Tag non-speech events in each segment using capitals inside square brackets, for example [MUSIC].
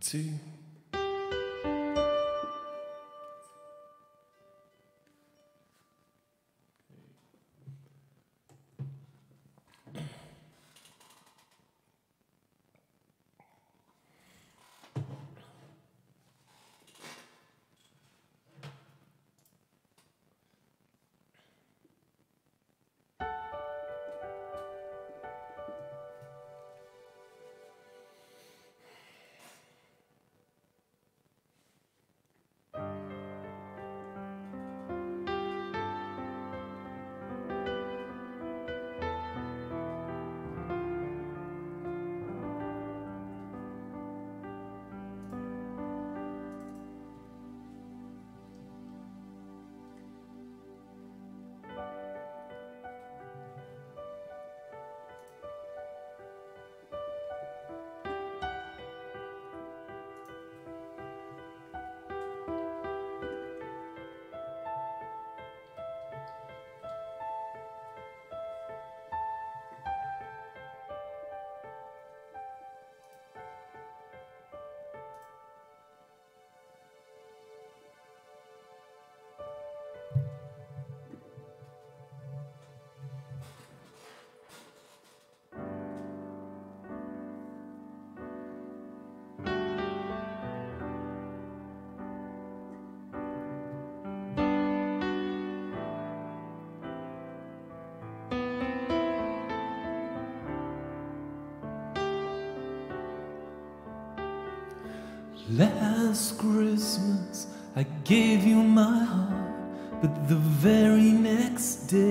two. Last Christmas I gave you my heart, but the very next day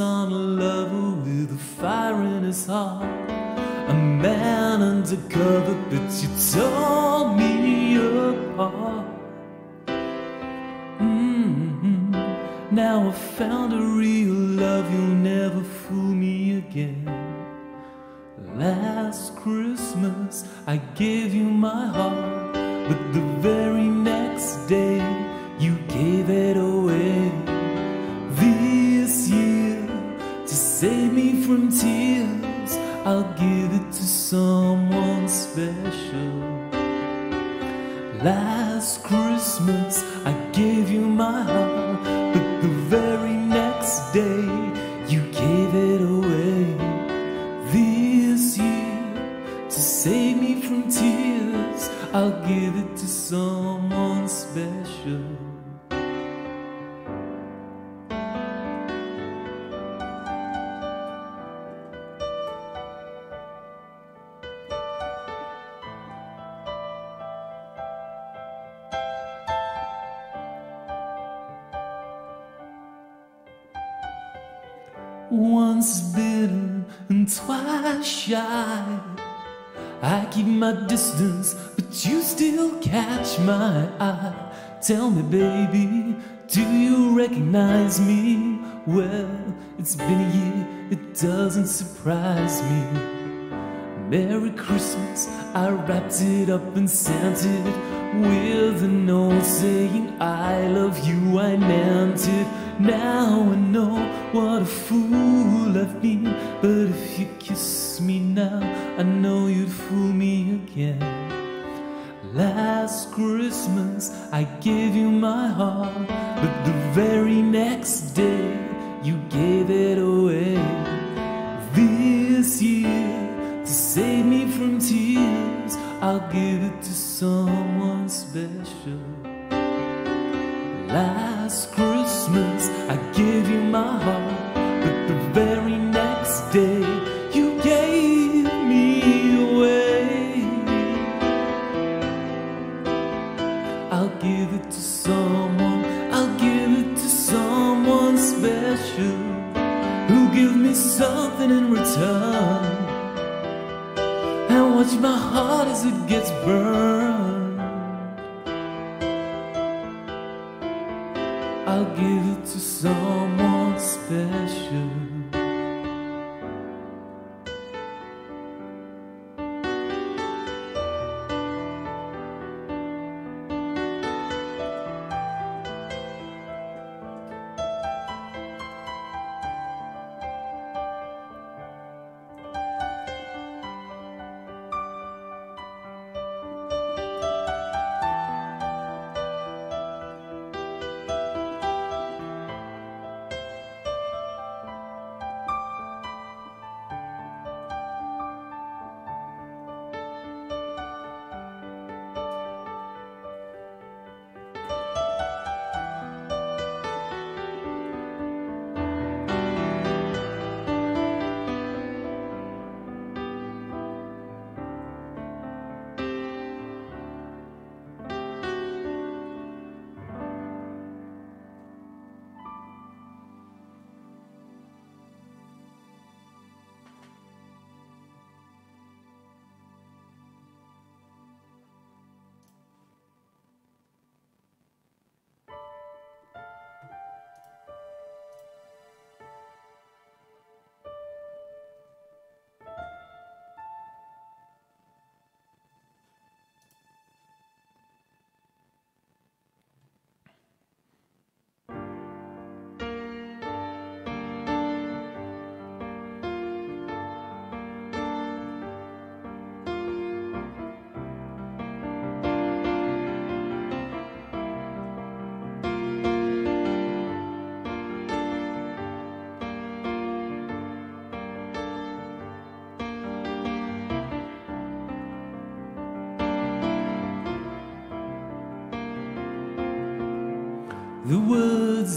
on a my distance, but you still catch my eye. Tell me, baby, do you recognize me? Well, it's been a year, it doesn't surprise me. Merry Christmas, I wrapped it up and sent it with a note saying I love you, I meant it. Now I know what a fool I've been, but if you kiss me now, I know you'd fool me again. Last Christmas I gave you my heart, but the very next day you gave it away. This year, to save me from tears, I'll give it to someone special. Last Christmas I gave you my heart, but the very next day you gave me away. I'll give it to someone, I'll give it to someone special who give me something in return. And watch my heart as it gets burned.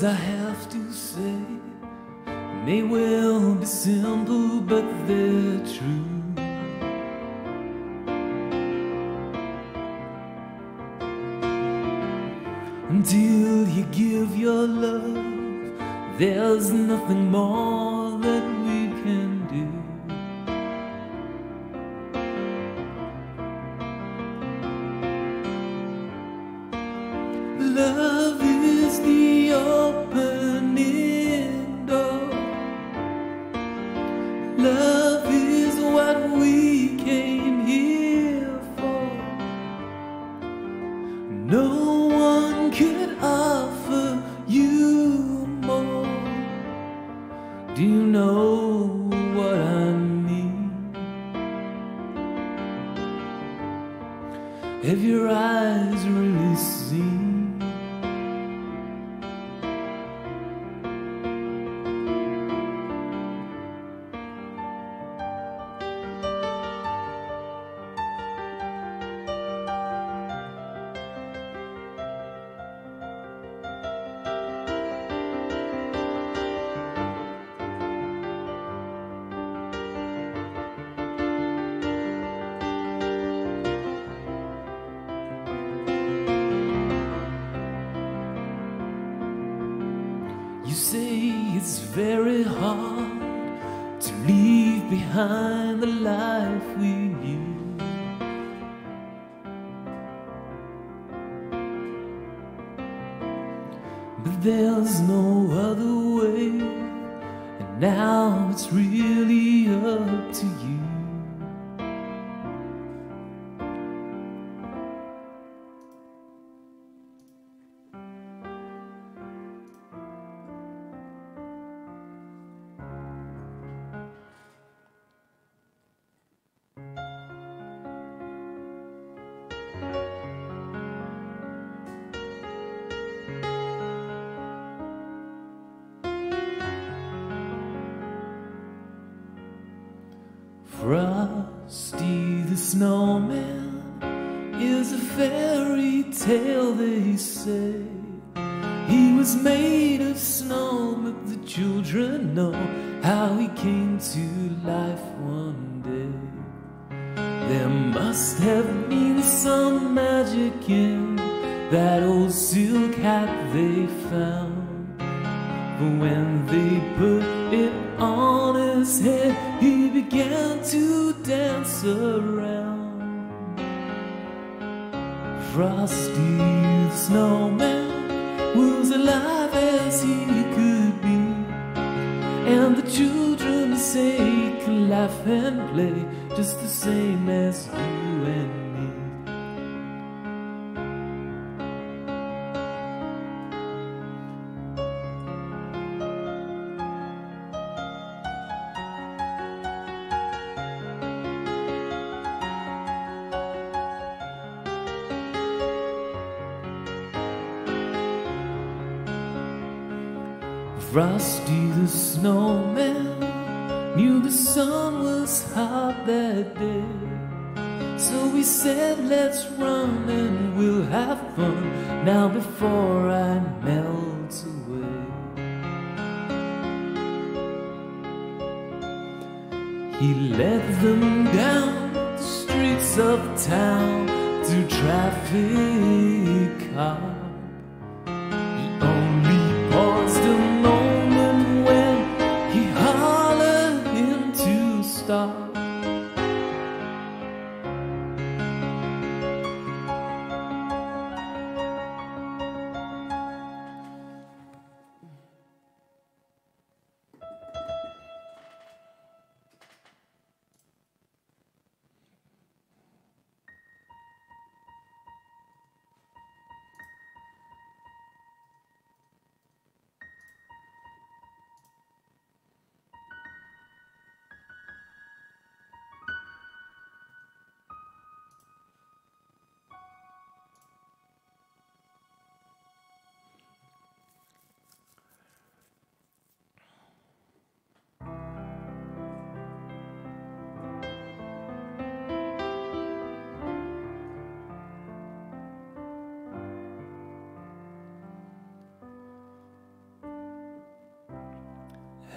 Words I have to say may well be simple, but they're very hard to leave behind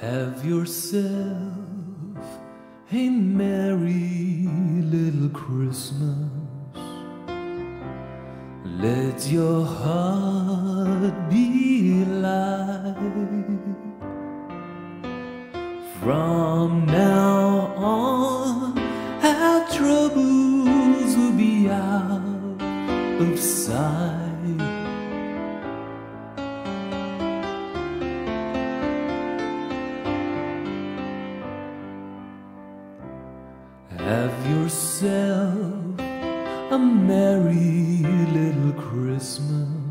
Have yourself a merry Have yourself a merry little Christmas.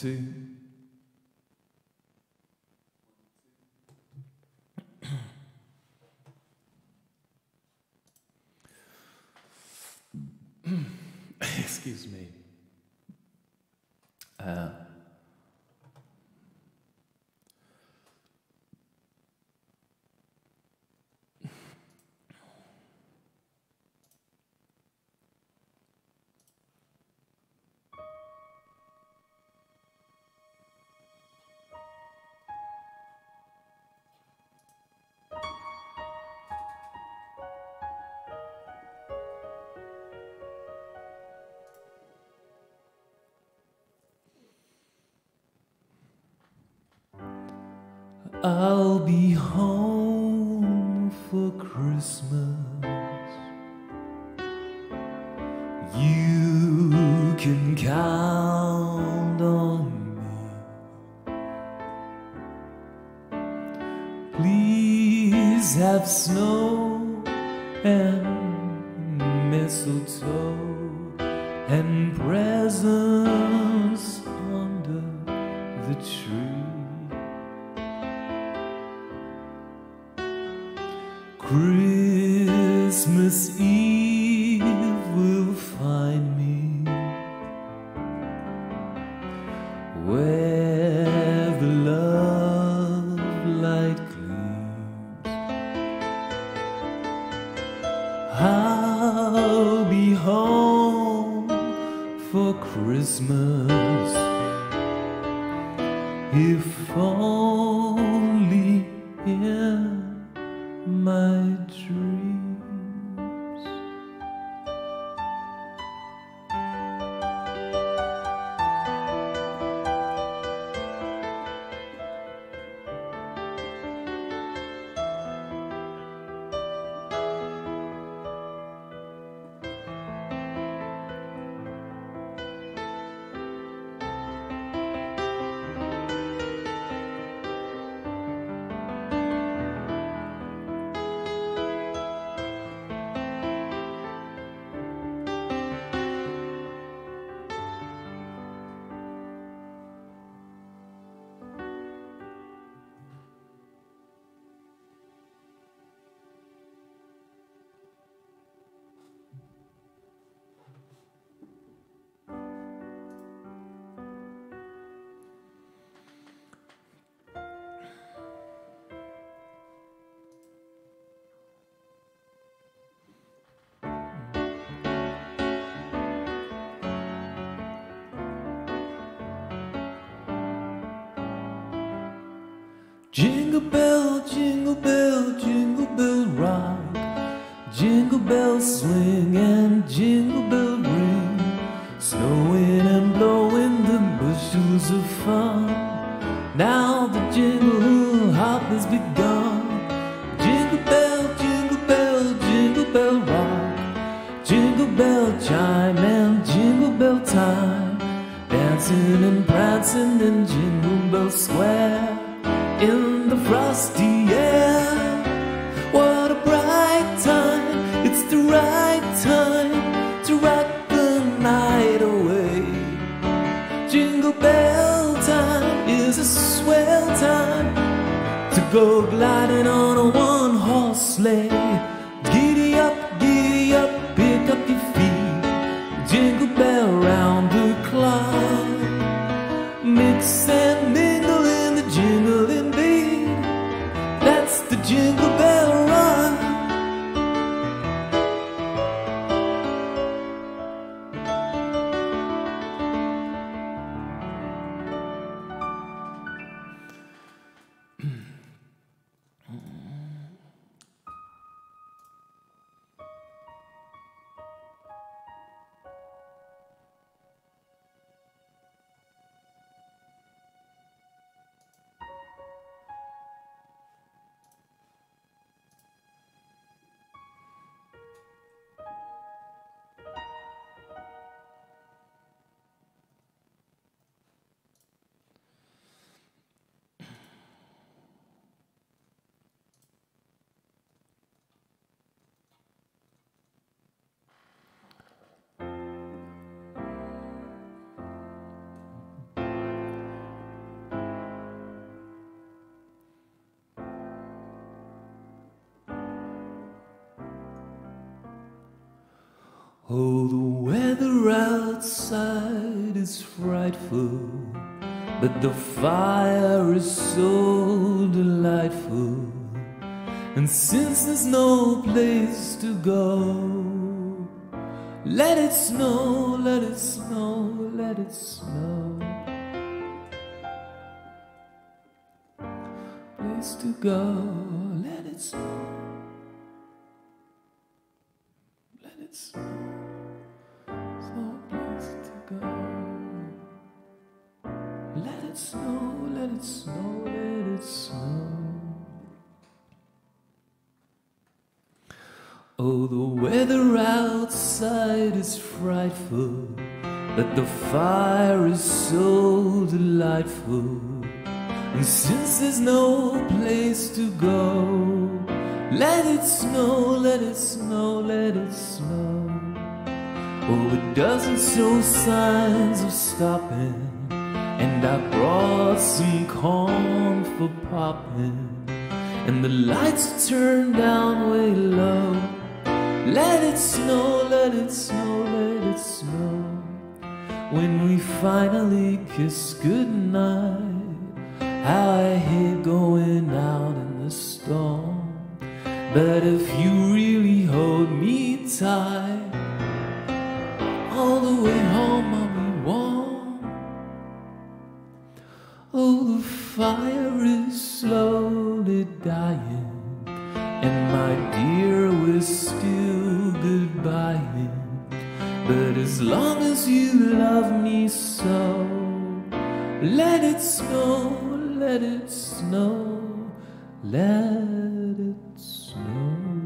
Two. I'll be home for Christmas. Bell, Oh, the weather outside is frightful, but the fire is so delightful. And since there's no place to go, let it snow, let it snow, let it snow. Place to go, let it snow. But the fire is so delightful. And since there's no place to go, let it snow, let it snow, let it snow. Oh, it doesn't show signs of stopping. And I brought some corn for popping. And the lights turned down way low. Let it snow, let it snow, let it snow. When we finally kiss goodnight, how I hate going out in the storm. But if you really hold me tight, all the way home I'll be warm. Oh, the fire is slowly dying, and my dear, we're still goodbying. But as long as you love me so, let it snow, let it snow, let it snow.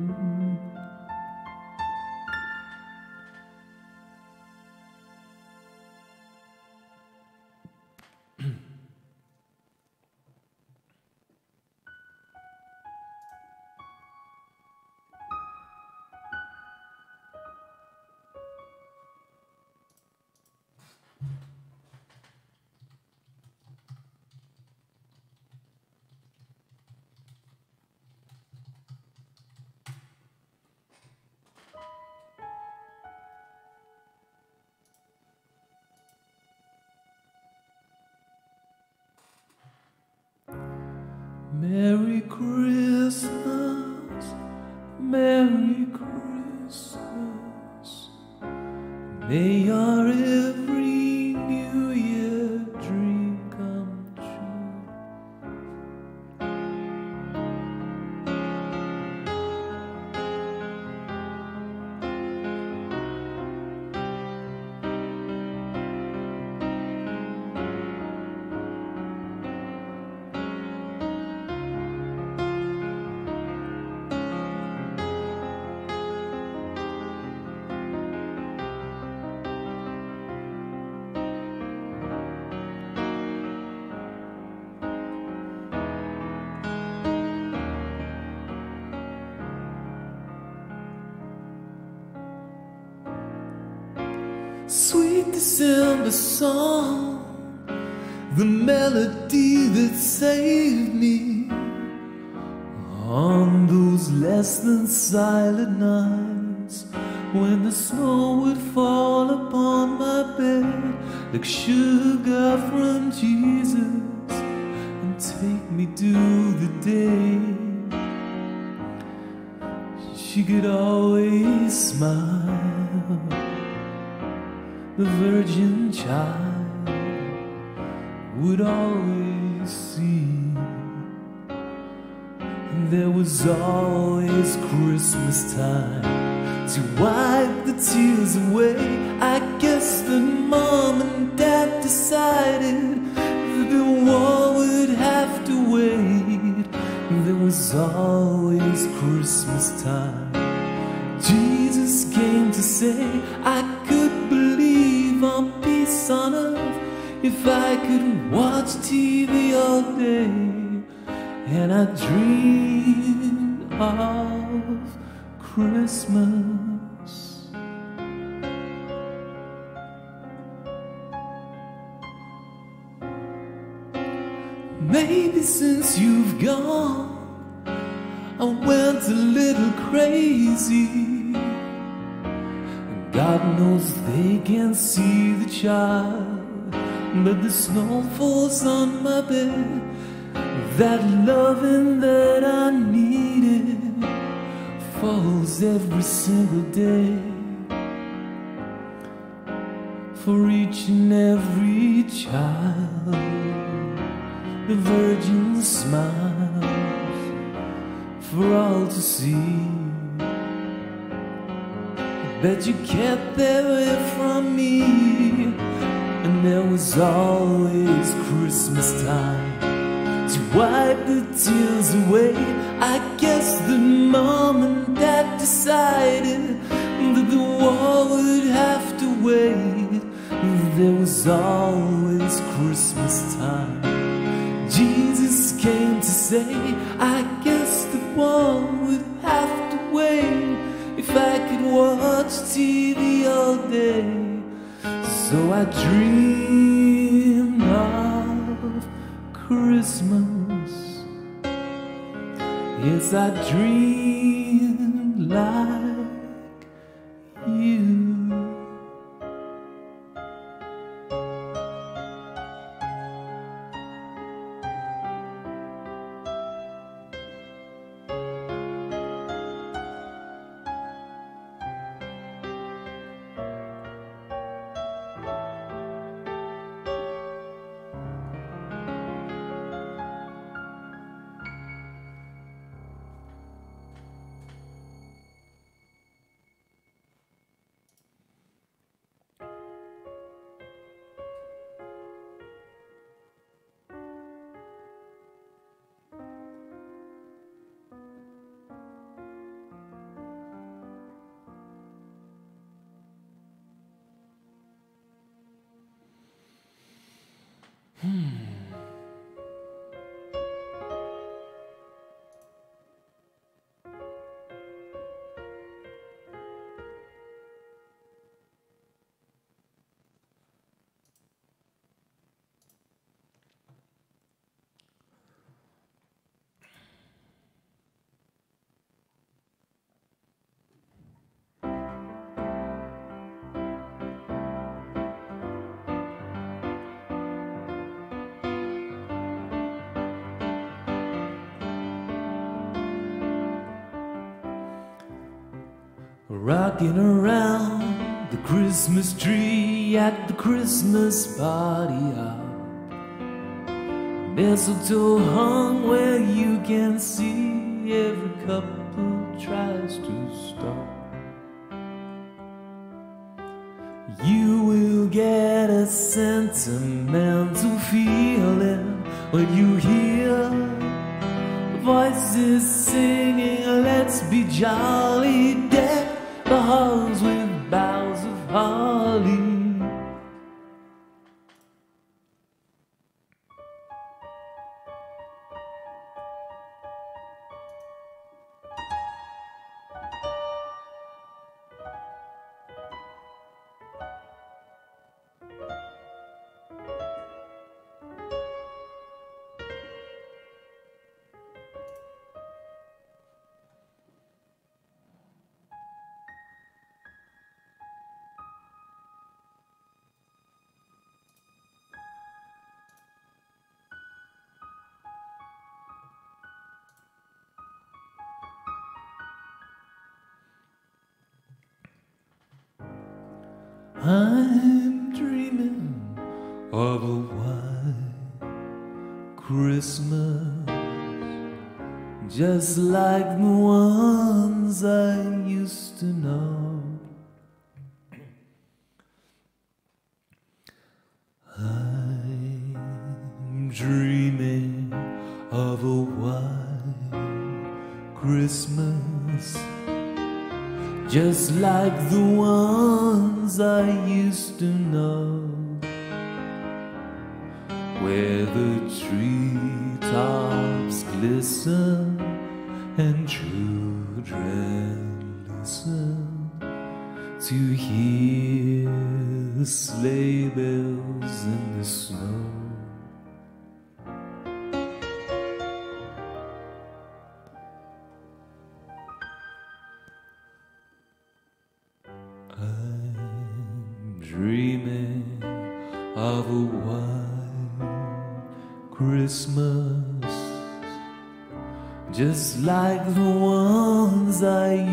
Song, the melody that saved me on those less than silent nights when the snow would fall upon my bed like sugar from Jesus and take me to the day. She could always smile, the virgin child would always see. And there was always Christmas time to wipe the tears away. I guess that mom and dad decided that the war would have to wait. There was always Christmas time. Jesus came to say I if I could watch TV all day and I dreamed of Christmas. Maybe since you've gone, I went a little crazy. God knows they can't see the child, but the snow falls on my bed. That loving that I needed falls every single day for each and every child. The Virgin smiles for all to see. Bet you kept that away from me, and there was always Christmas time to wipe the tears away. I guess the mom and dad decided that the war would have to wait. There was always Christmas time. Jesus came to say, I guess the war would have to wait if I could watch TV all day. So I dream of Christmas. Yes, I dream like you. Rocking around the Christmas tree at the Christmas party hop. Mistletoe hung where you can see every couple tries to stop. You will get a sentimental feeling when you hear voices singing, Let's be jolly, I'm dreaming of a white Christmas, just like the ones I used to know. Like the ones I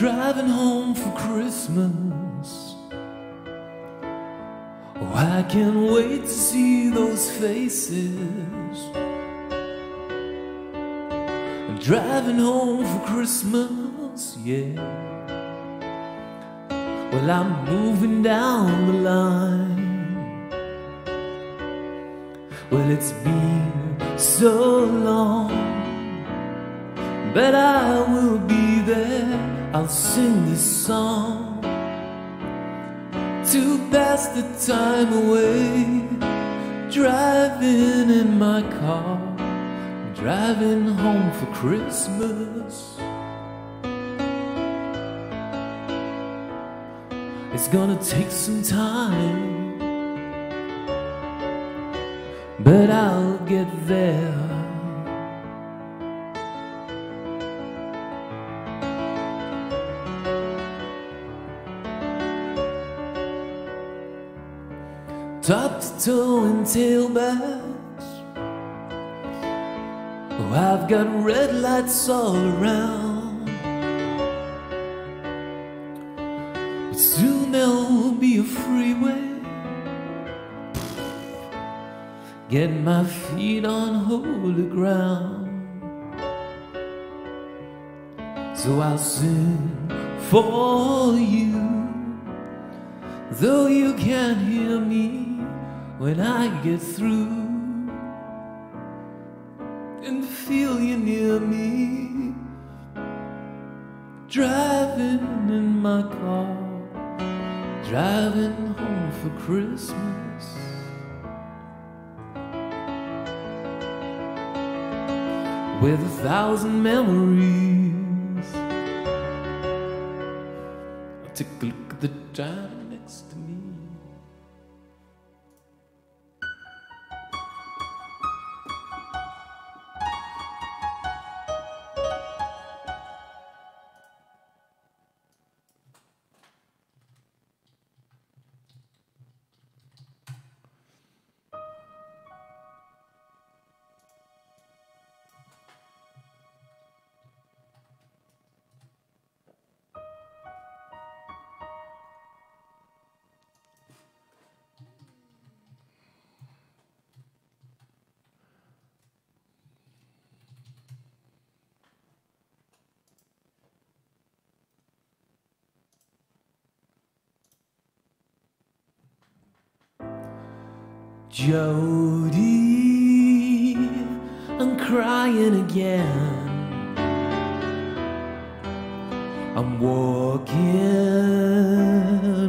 driving home for Christmas. Oh, I can't wait to see those faces. I'm driving home for Christmas, yeah. Well, I'm moving down the line. Well, it's been so long, but I will. I'll sing this song to pass the time away. Driving in my car, driving home for Christmas. It's gonna take some time, but I'll get there. Top to toe tailbacks. Oh, I've got red lights all around. But soon there'll be a freeway. Get my feet on holy ground. So I'll sing for you. Though you can't hear me when I get through and feel you near me, driving in my car, driving home for Christmas. With a thousand memories. I Take a look at the driver Jody, I'm crying again. I'm walking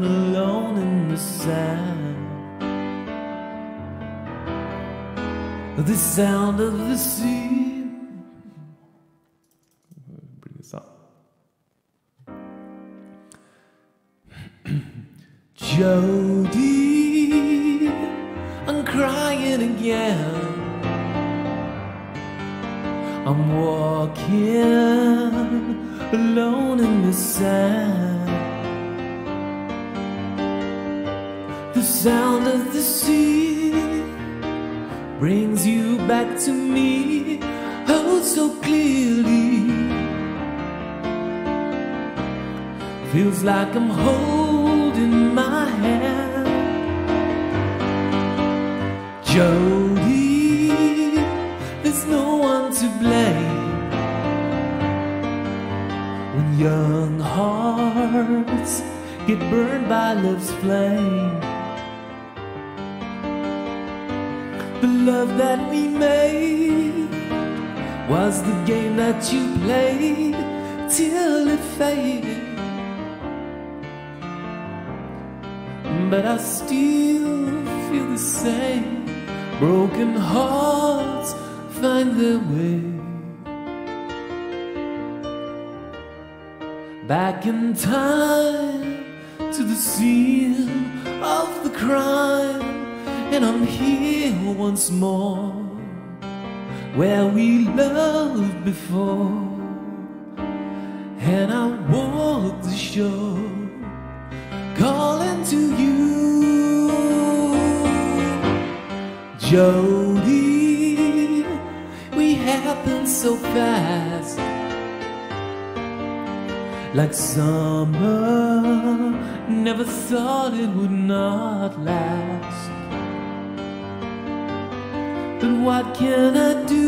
alone in the sand. The sound of the sea. Like summer. Never thought it would not last. But what can I do?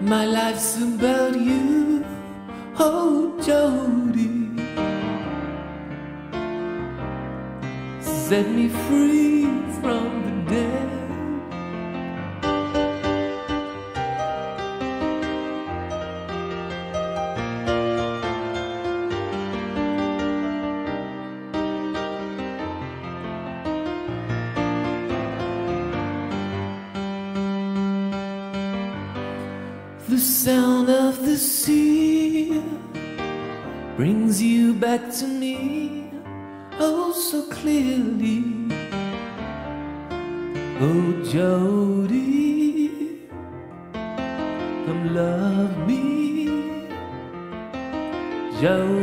My life's about you, oh Jody. set me free sound of the sea brings you back to me oh so clearly. Oh, Jody, come love me, Jody.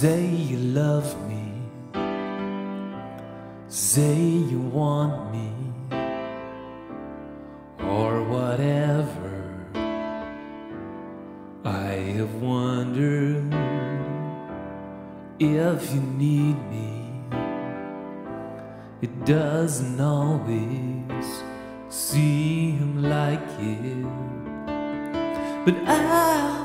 Say you love me. Say you want me. Or whatever. I have wondered if you need me. It doesn't always seem like it. But I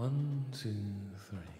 One, two, three.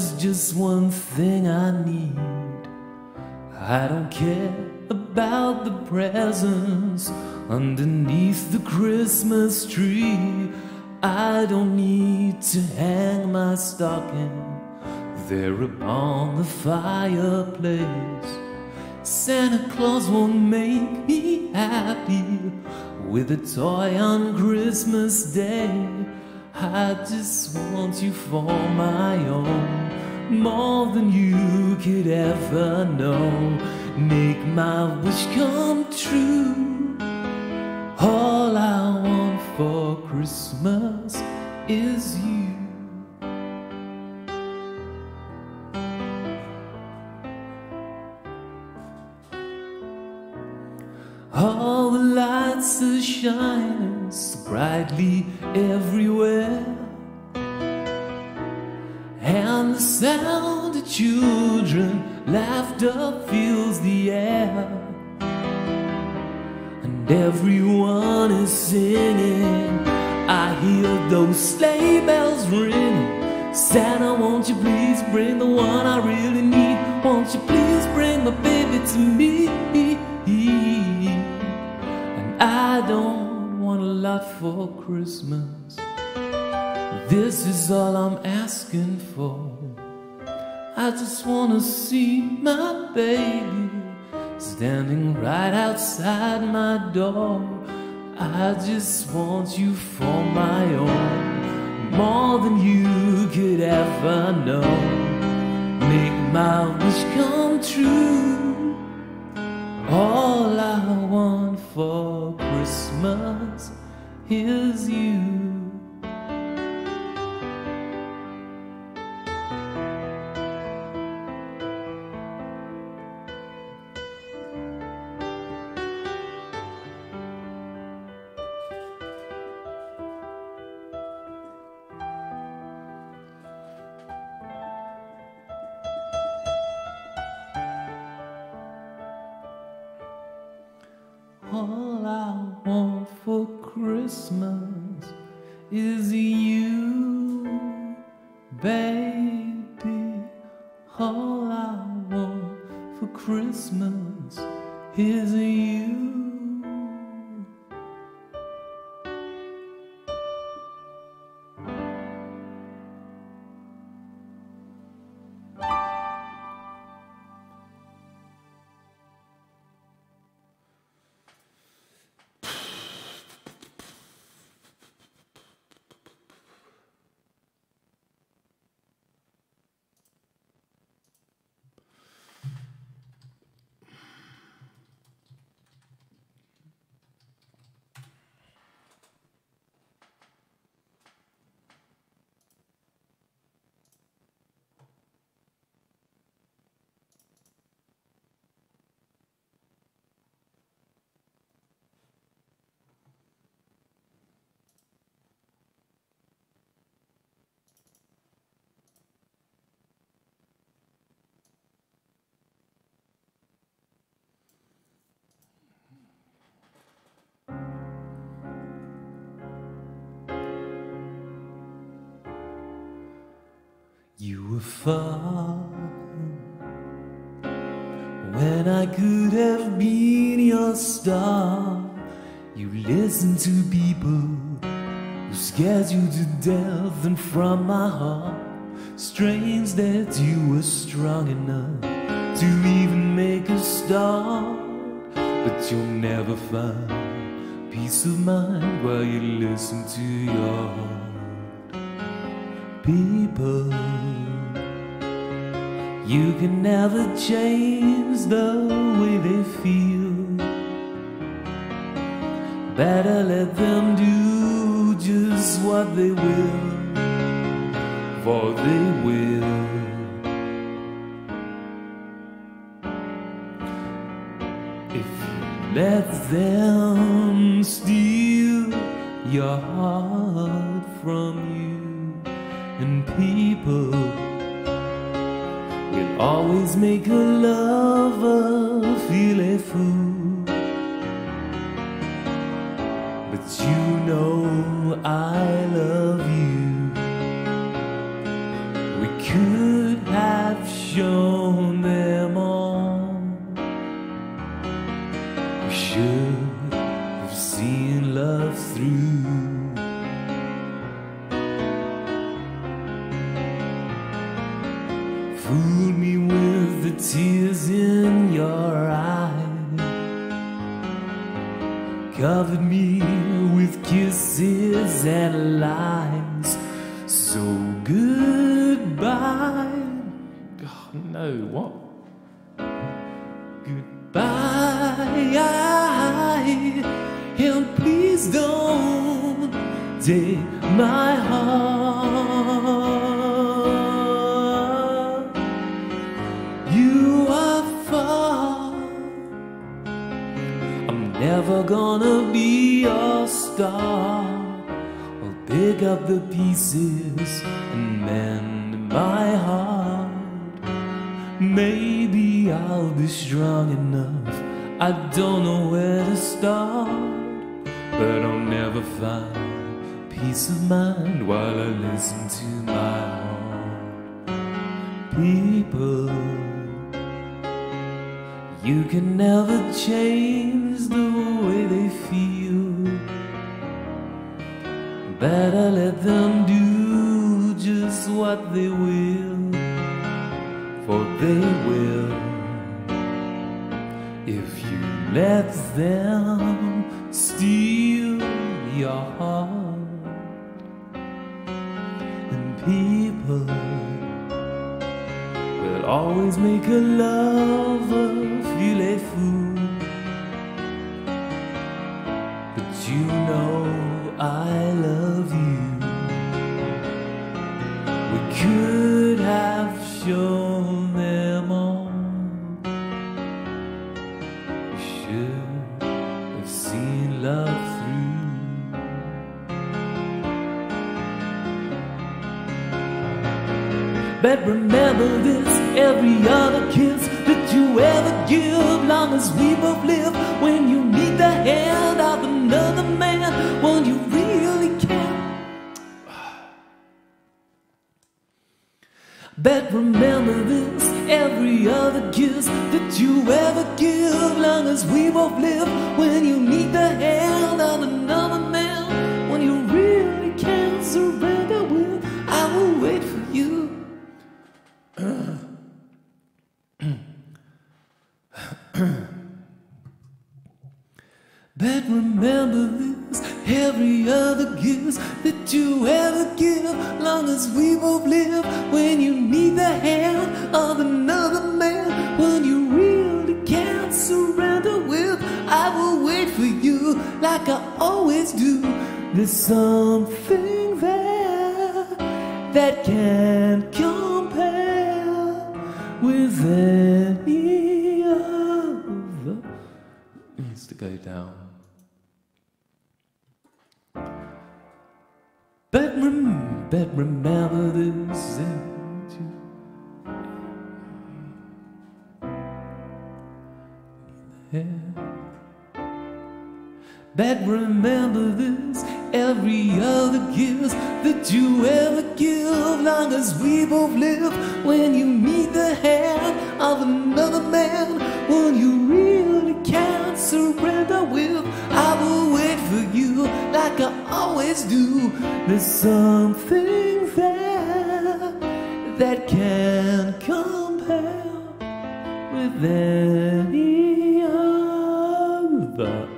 There is just one thing I need. I don't care about the presents underneath the Christmas tree. I don't need to hang my stocking there upon the fireplace. Santa Claus won't make me happy with a toy on Christmas Day. I just want you for my own, more than you could ever know. Make my wish come true. All I want for Christmas is you. All the lights are shining so brightly everywhere. And the sound of children laughter fills the air. And everyone is singing. I hear those sleigh bells ringing. Santa, won't you please bring the one I really need? Won't you please bring my baby to me? And I don't want a lot for Christmas. This is all I'm asking for. I just wanna see my baby standing right outside my door. I just want you for my own, more than you could ever know. Make my wish come true. All I want for Christmas is you. Christmas is you, baby. All I want for Christmas is you. You were far when I could have been your star. You listen to people who scared you to death, and from my heart, strange that you were strong enough to even make a start. But you'll never find peace of mind while you listen to your heart people You can never change the way they feel. Better let them do just what they will, for they will. If you let them steal your heart always make a lover But remember this, every other kiss that you ever give, long as we both live. When you need the hand of another man, one you really can. But remember this, every other kiss that you ever give, long as we both live. When you need the hand of another But remember this, every other gift that you ever give, long as we both live. When you need the hand of another man, when you really can't surrender with, I will wait for you like I always do. There's something there that can't compare with any other. It needs to go down. But, rem- but remember this. Yeah. But remember this, every other gift that you ever give, long as we both live. When you need the hand of another man, when you really can't surrender with, I will wait for you like I always do. There's something there that can't compare with any other.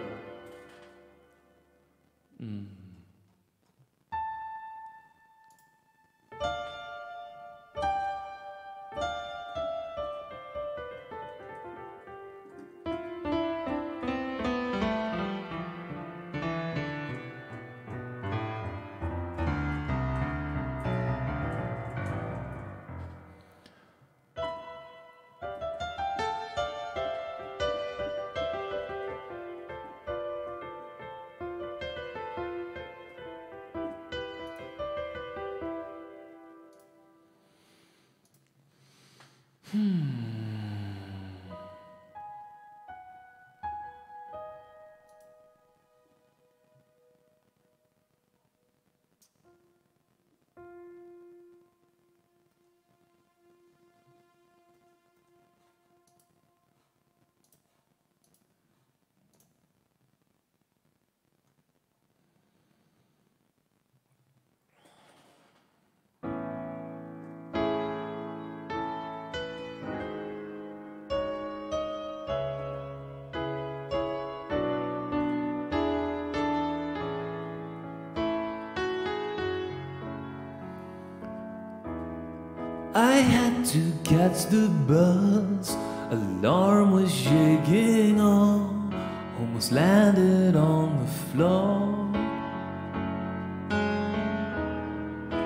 I had to catch the bus. Alarm was shaking on, almost landed on the floor.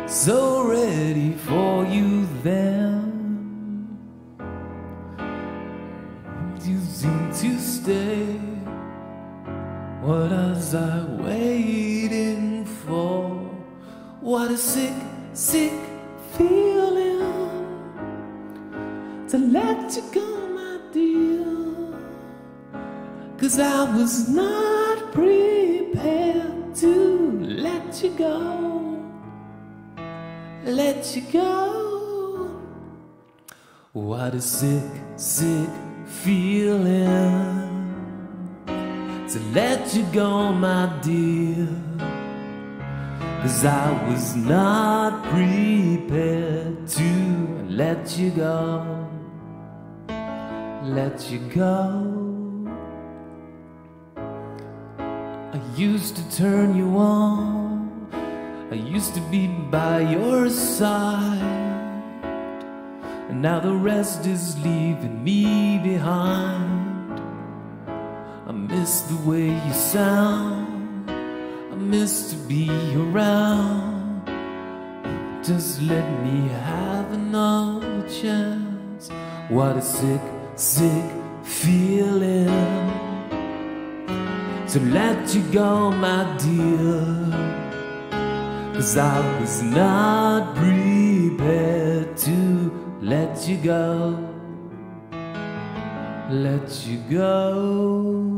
So ready for you you go. I used to turn you on, I used to be by your side. And now the rest is leaving me behind. I miss the way you sound, I miss to be around. Just let me have another chance. What a sick sick feeling to let you go, my dear. Cause I was not prepared to let you go, let you go.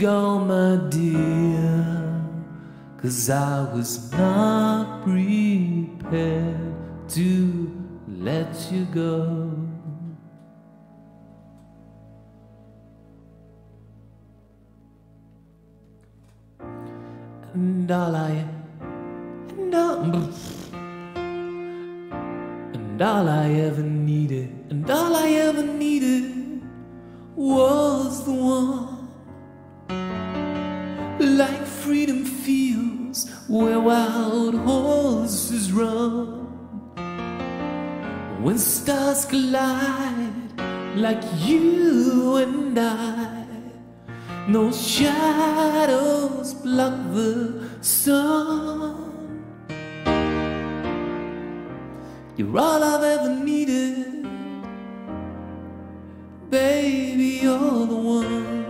Go, my dear. Cause I was not prepared to let you go. And all I, and all, and all I ever needed, and all I ever needed was the one. Like freedom feels where wild horses run. When stars collide, like you and I, no shadows block the sun. You're all I've ever needed. Baby, you're the one.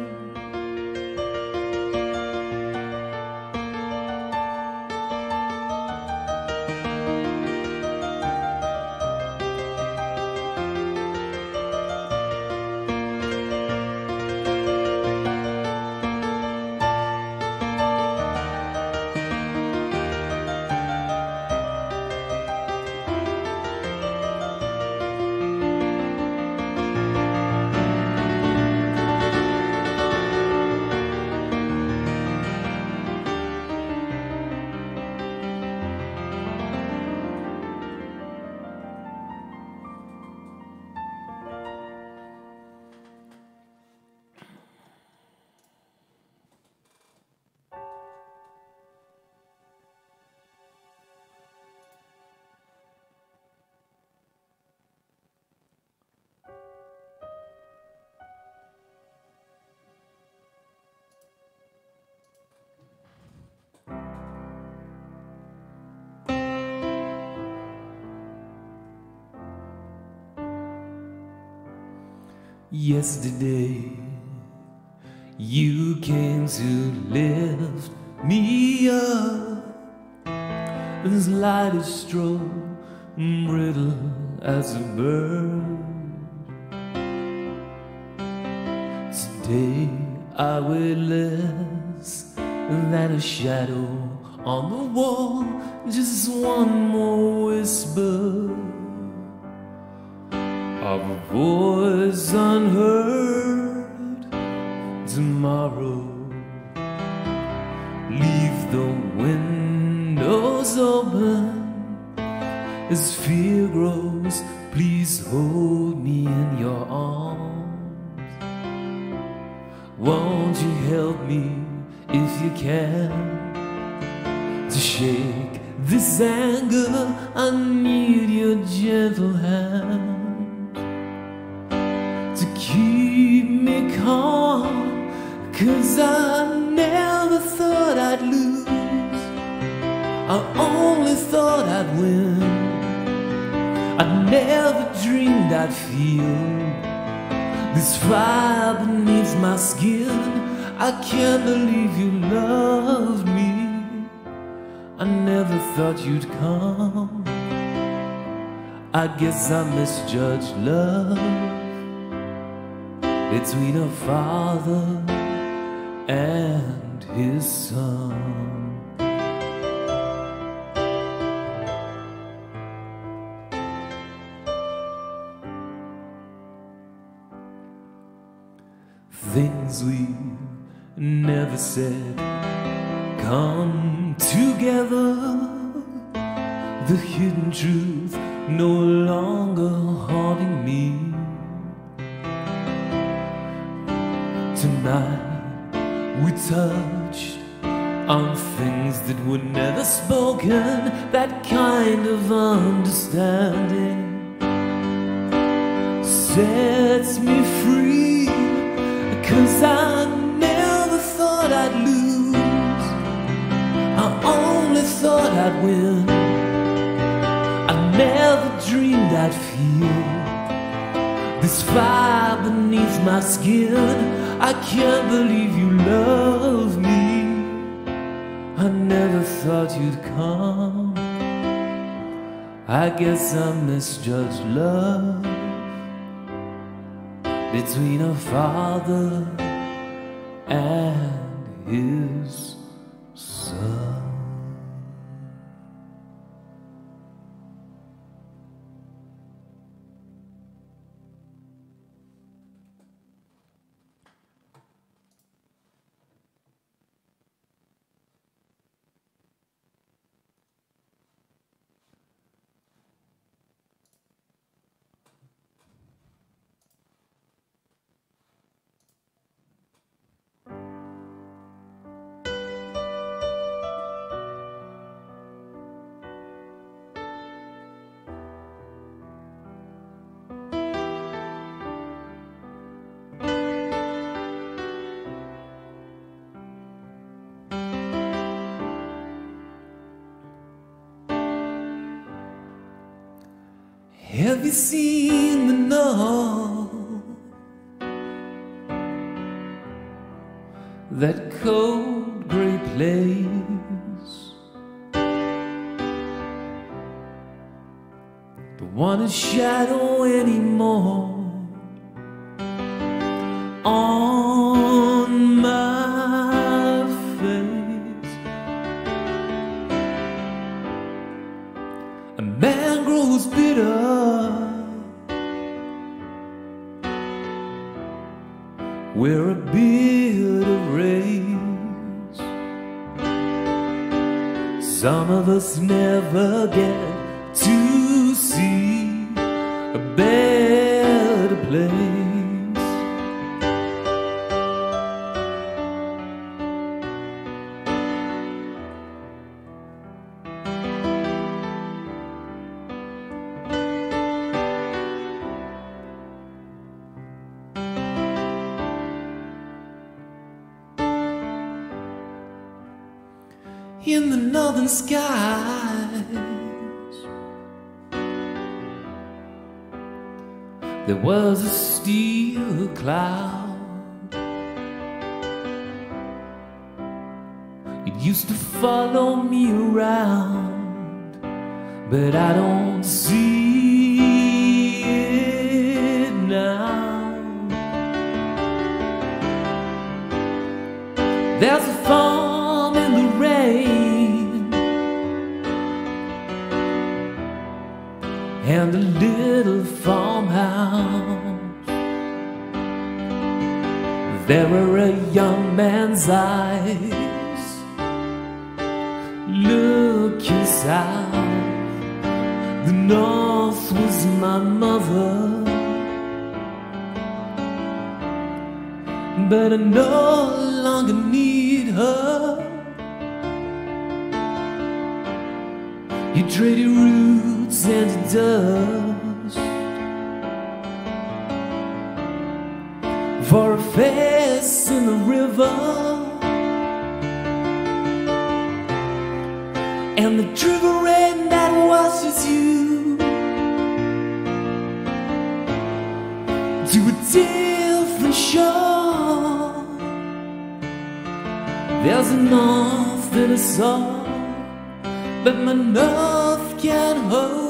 Yesterday, you came to lift me up. This light is strong, brittle as a bird. Today, I weigh less than a shadow on the wall. Just one more whisper of a voice unheard tomorrow. Leave the windows open as fear grows. Please hold me in your arms. Won't you help me if you can to shake this anger? I me calm. Cause I never thought I'd lose, I only thought I'd win. I never dreamed I'd feel this fire beneath my skin. I can't believe you loved me. I never thought you'd come. I guess I misjudged love between a father and his son. Things we never said come together. The hidden truth no longer haunting me. We touched on things that were never spoken, that kind of understanding sets me free. Cause I never thought I'd lose, I only thought I'd win. I never dreamed I'd feel this fire beneath my skin. I can't believe you love me. I never thought you'd come. I guess I misjudged love between a father and his son. You and a little farmhouse. There were a young man's eyes look south. The north was my mother, but I no longer need her. You traded roots and dust for a face in the river. and the driven rain that washes you to a different shore. There's north in a song, but my north can't hold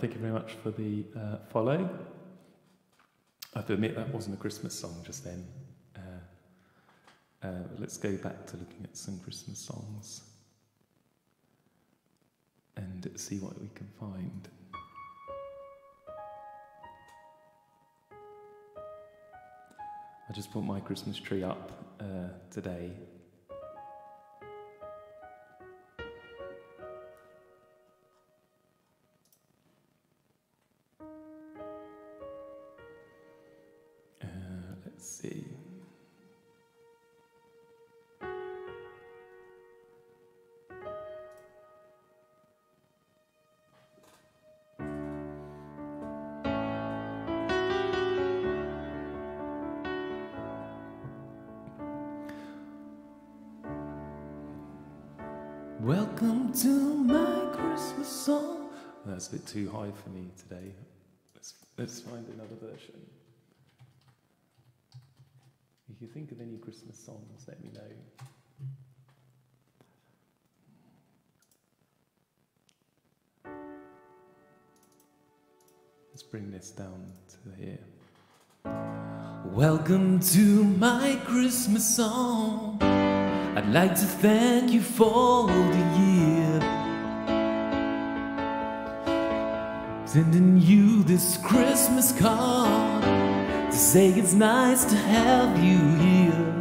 thank you very much for the uh, follow. I have to admit that wasn't a Christmas song just then. Uh, uh, let's go back to looking at some Christmas songs and see what we can find. I just put my Christmas tree up uh, today Welcome to my Christmas song. That's a bit too high for me today. Let's, let's find another version. If you think of any Christmas songs, let me know. Let's bring this down to here. Welcome to my Christmas song. I'd like to thank you for the year. Sending you this Christmas card to say it's nice to have you here.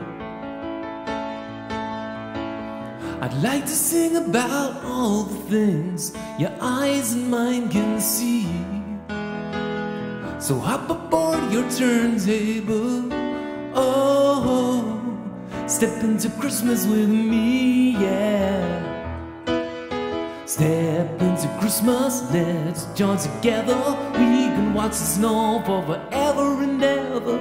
I'd like to sing about all the things your eyes and mine can see. So hop aboard your turntable. Step into Christmas with me, yeah. Step into Christmas, let's join together. We can watch the snow for forever and ever.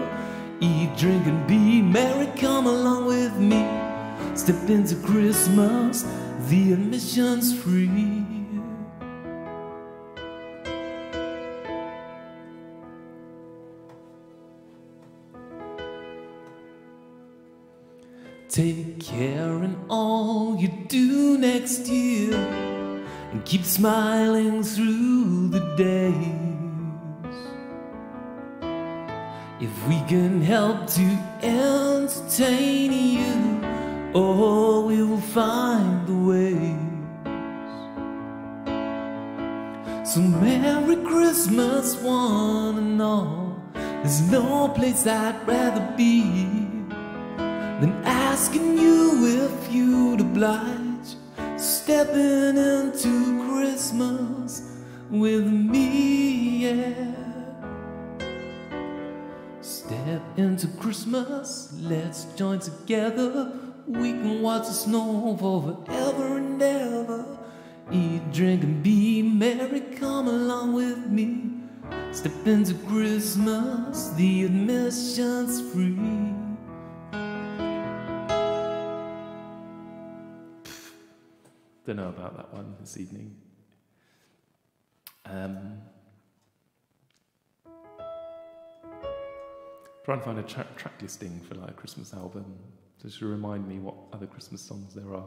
Eat, drink, and be merry. Come along with me. Step into Christmas, the admission's free. Take care in all you do next year and keep smiling through the days. If we can help to entertain you, oh, we will find the ways. So, Merry Christmas, one and all. There's no place I'd rather be than asking you if you'd oblige stepping into Christmas with me, yeah. Step into Christmas, let's join together. We can watch the snow for forever and ever. Eat, drink, and be merry. Come along with me. Step into Christmas, the admission's free. Don't know about that one this evening. Um, try and find a tra- track listing for like a Christmas album just to remind me what other Christmas songs there are.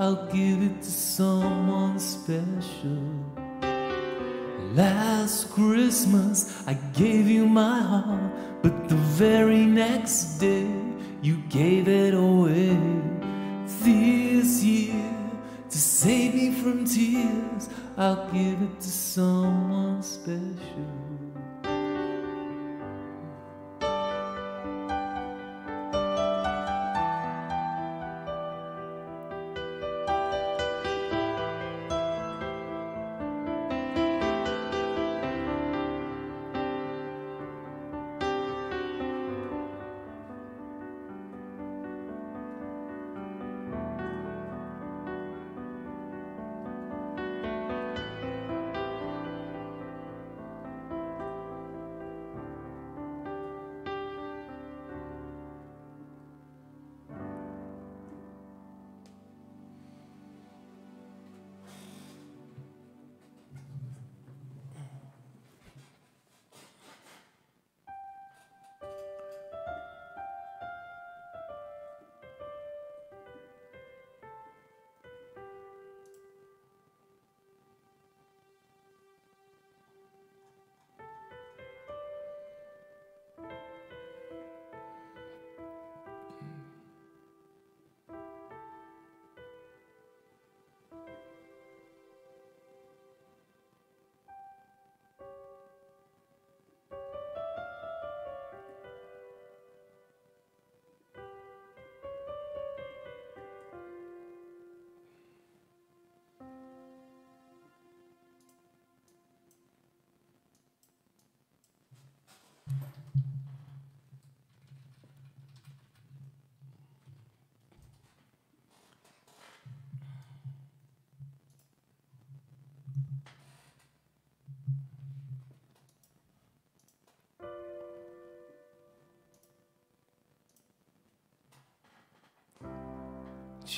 I'll give it to someone special. Last Christmas, I gave you my heart, but the very next day, you gave it away. This year, to save me from tears, I'll give it to someone special.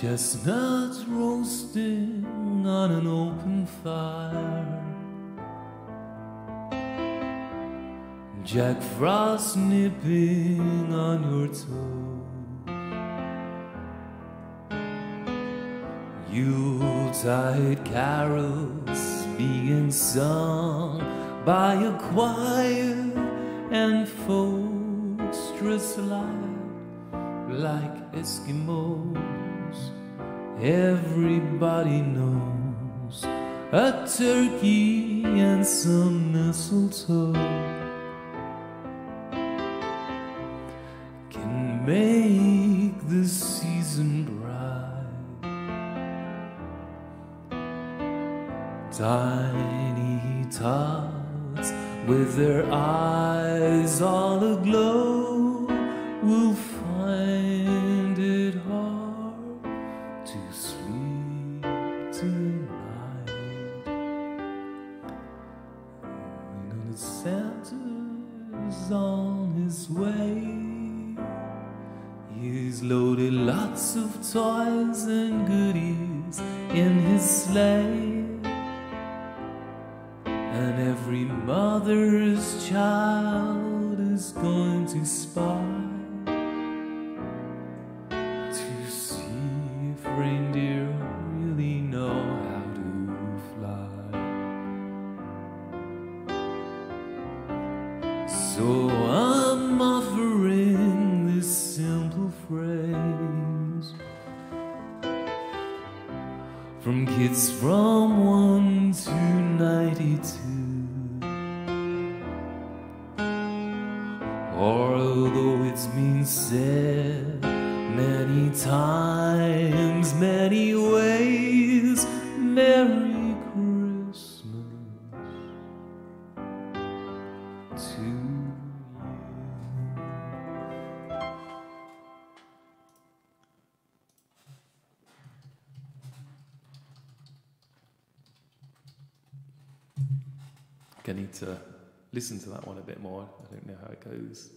Chestnuts roasting on an open fire. Jack Frost nipping on your toe. Yuletide carols being sung by a choir and folks dressed like, like Eskimos. Everybody knows a turkey and some mistletoe can make listen to that one a bit more. I don't know how it goes.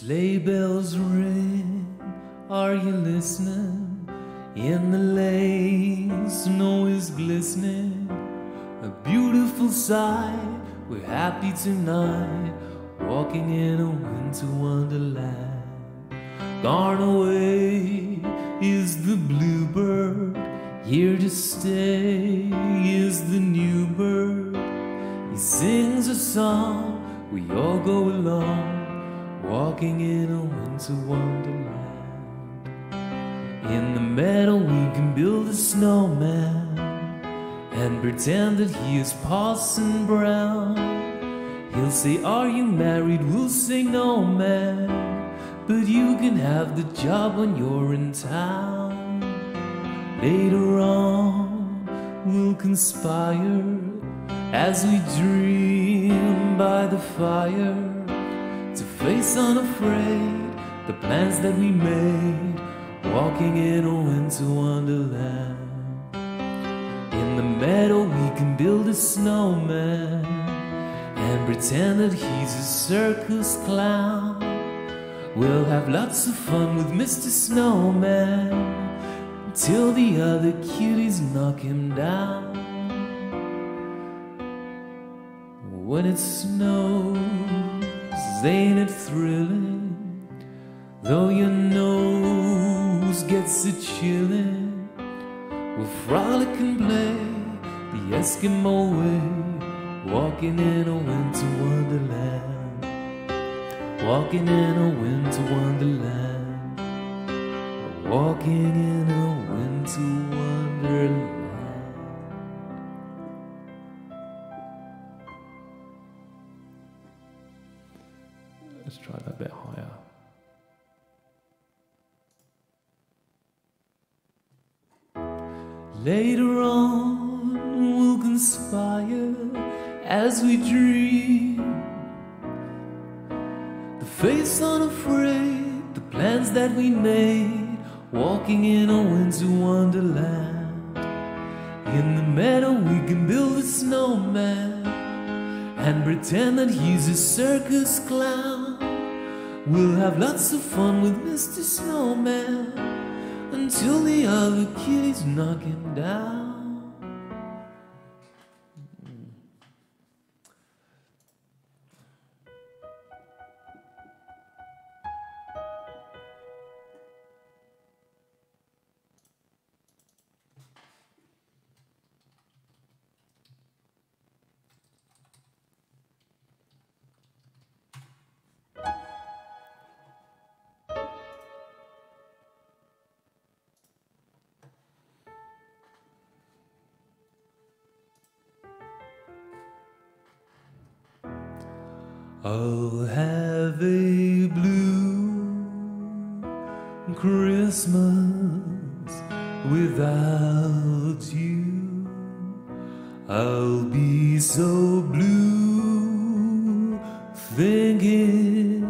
Sleigh bells ring, are you listening? In the lane, snow is glistening. A beautiful sight, we're happy tonight, walking in a winter wonderland. Gone away is the bluebird, here to stay is the new bird. He sings a song, we all go along walking in a winter wonderland. In the meadow, we can build a snowman and pretend that he is Parson Brown. He'll say, Are you married? We'll say, No, man. But you can have the job when you're in town. Later on, we'll conspire as we dream by the fire face unafraid the plans that we made, walking in a winter wonderland. In the meadow, we can build a snowman and pretend that he's a circus clown. We'll have lots of fun with Mr. Snowman until the other cuties knock him down. When it snows, ain't it thrilling? Though your nose gets a chilling we'll frolic and play the Eskimo way, walking in a winter wonderland, walking in a winter wonderland, walking in a winter wonderland. Bit higher. Later on, we'll conspire as we dream. The face unafraid, the plans that we made, walking in a winter wonderland. In the meadow, we can build a snowman and pretend that he's a circus clown. We'll have lots of fun with Mr. Snowman until the other kitties knock him down. Thinking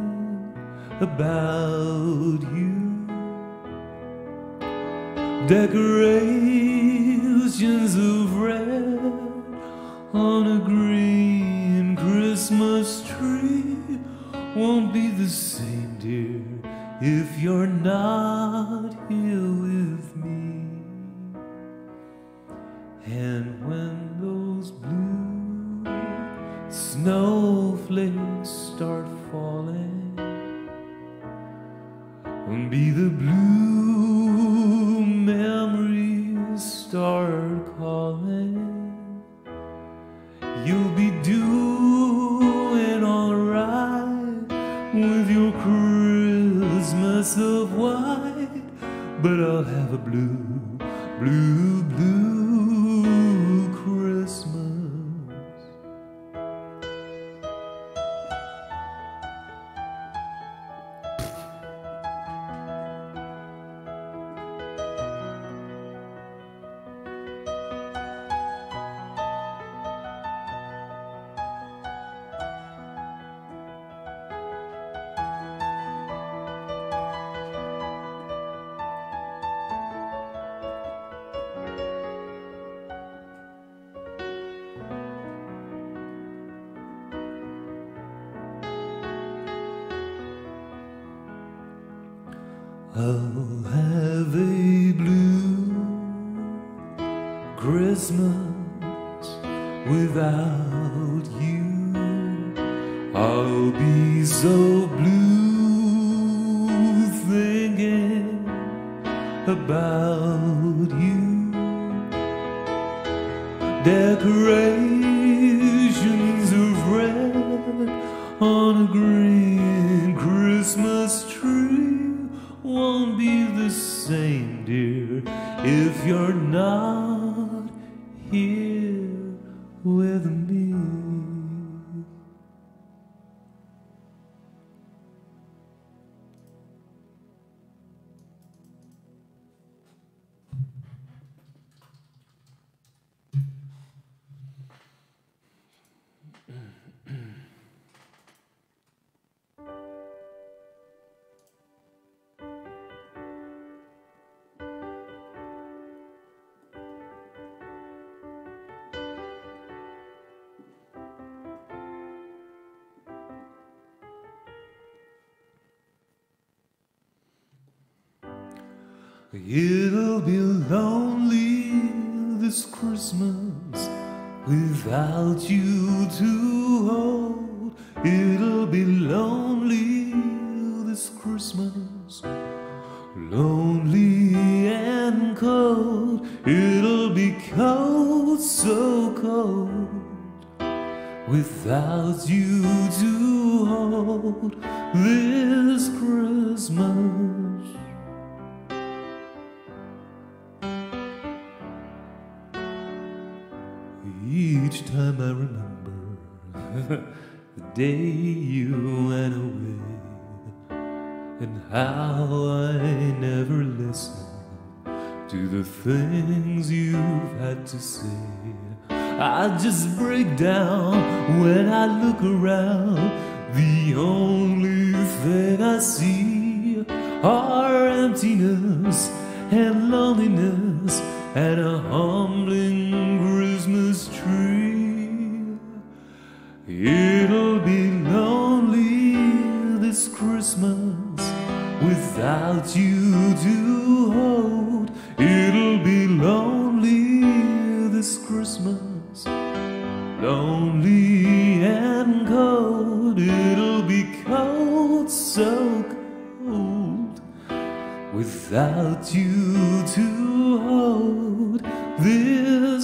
about you. Decorations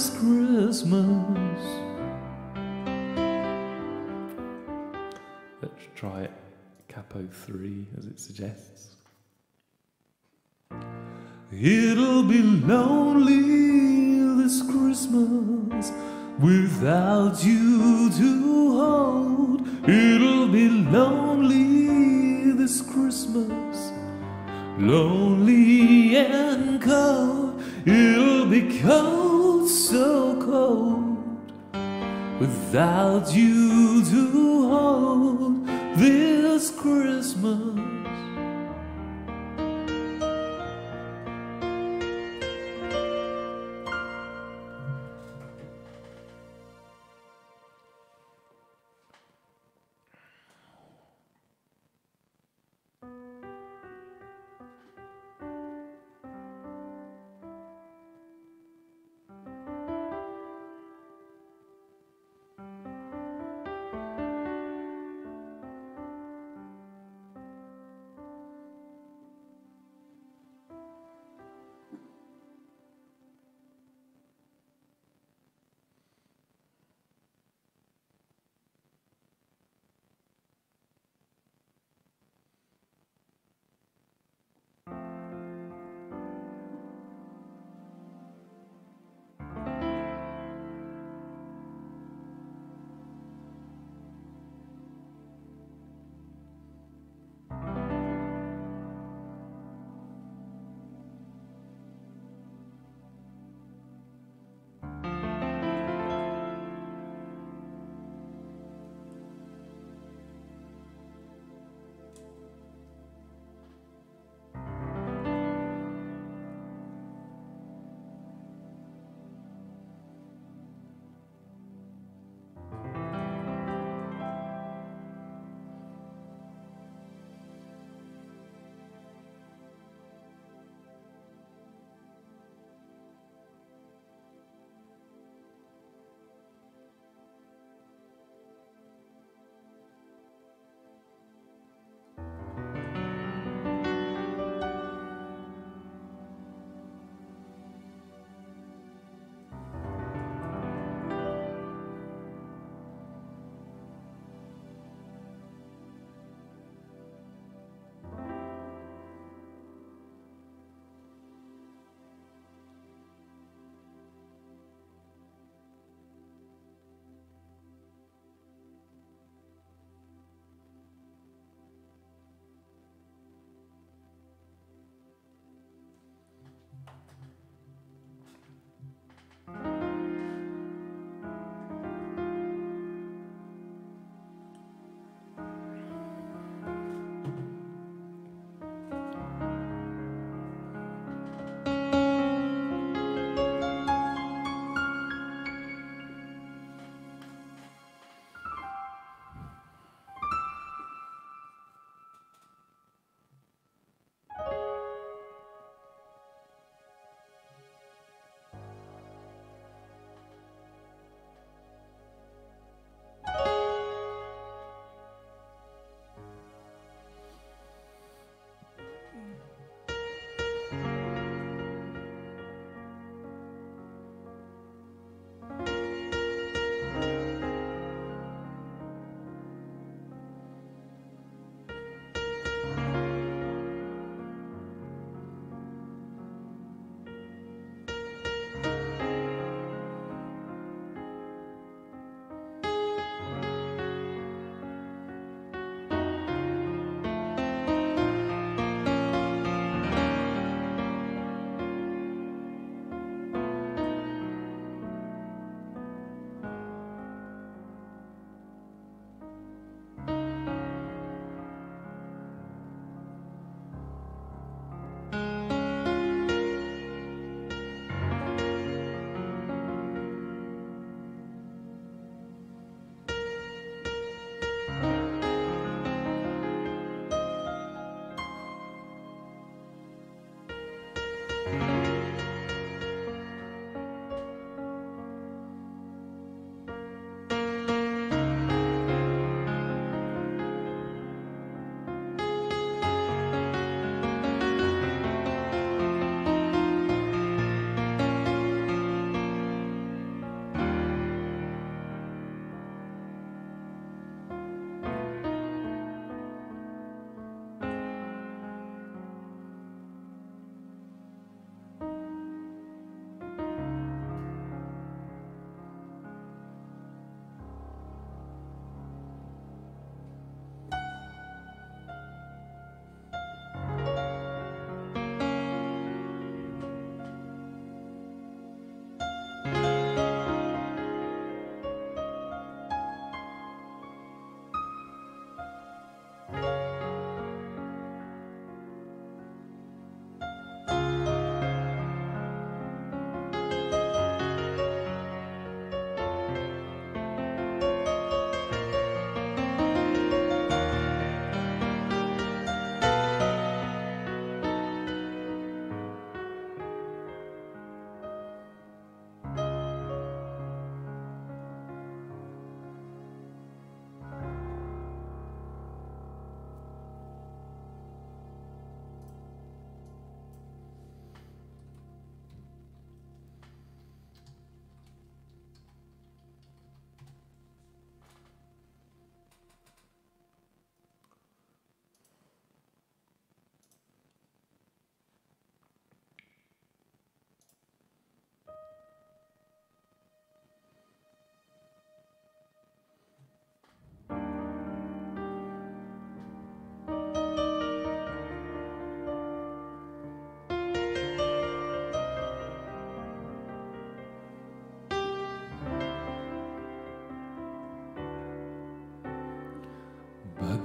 Christmas. Let's try it. Capo 3, as it suggests. It'll be lonely this Christmas without you to hold. It'll be lonely this Christmas, lonely and cold. It'll be cold so cold without you to hold this Christmas.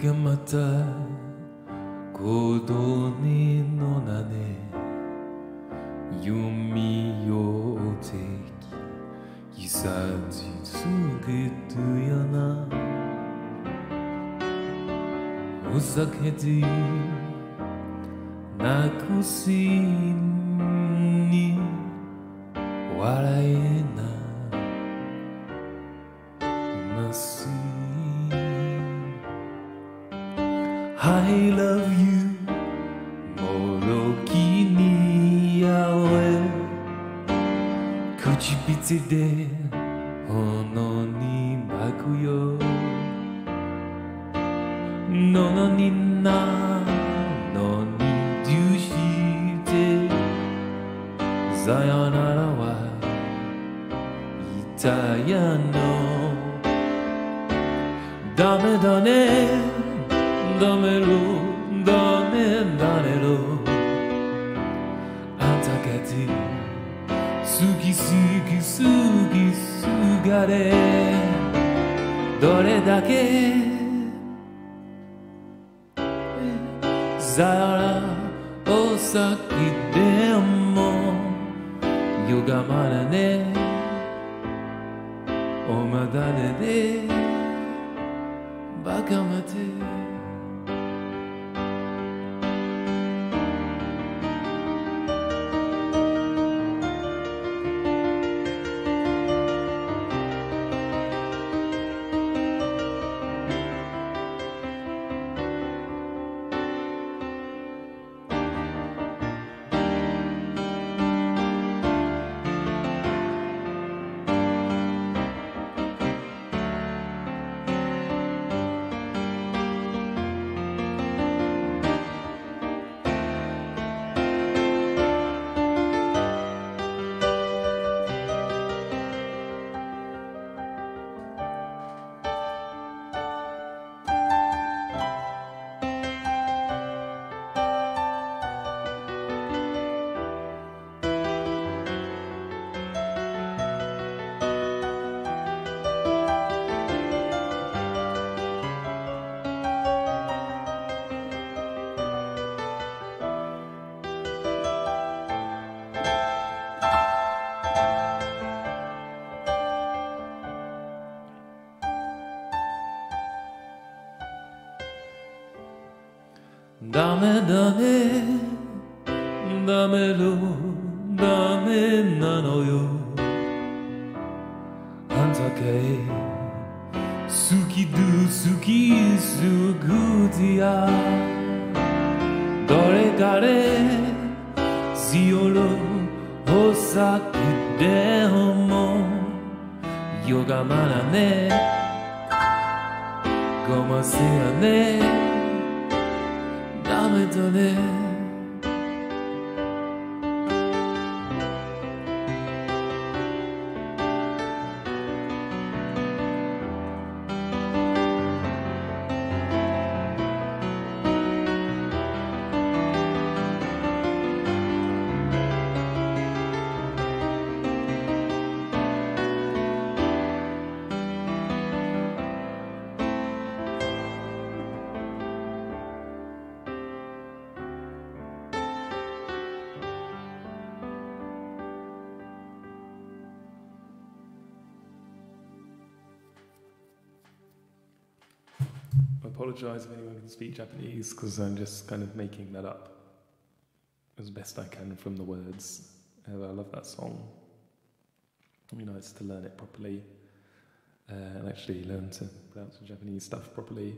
がまた小鳥のなね弓をてき膝地つけてやな。お酒でなくしな Dame, dame apologize if anyone can speak Japanese because I'm just kind of making that up as best I can from the words. Uh, I love that song. You know, it's to learn it properly uh, and actually learn to pronounce the Japanese stuff properly.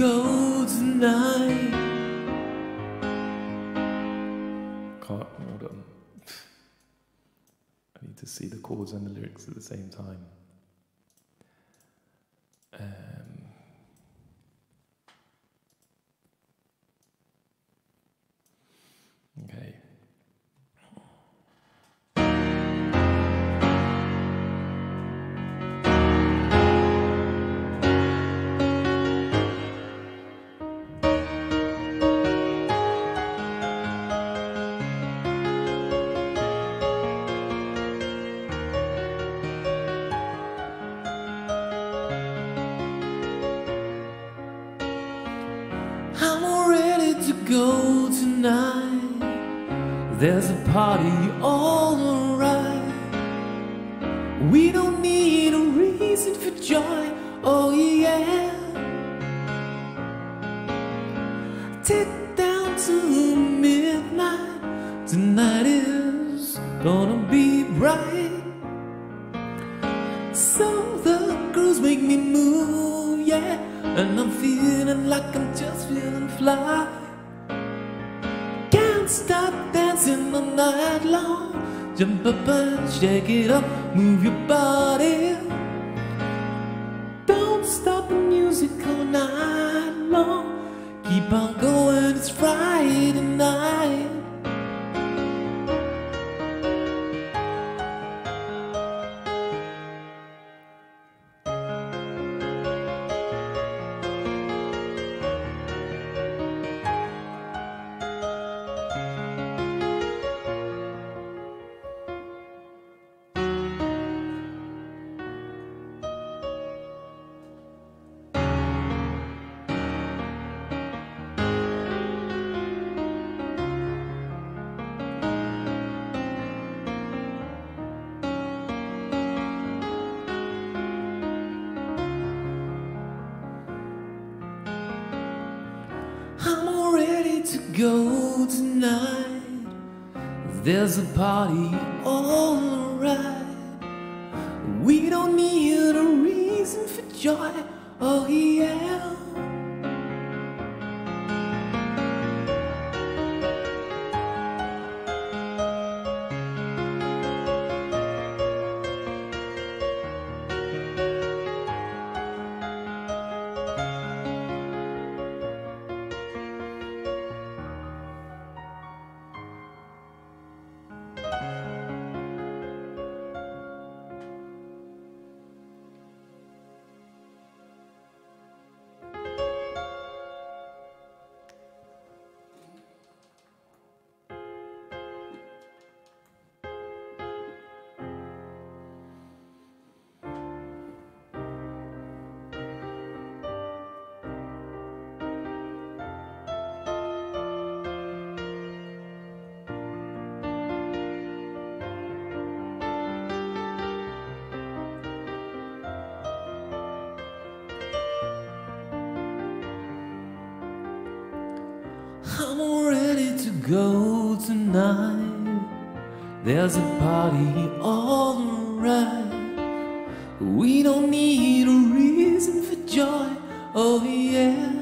go tonight? Can't, hold on. I need to see the chords and the lyrics at the same time. I'm ready to go tonight. There's a party alright. We don't need a reason for joy. Oh, yeah.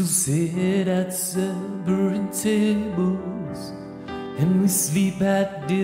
Still sit at separate tables and we sleep at different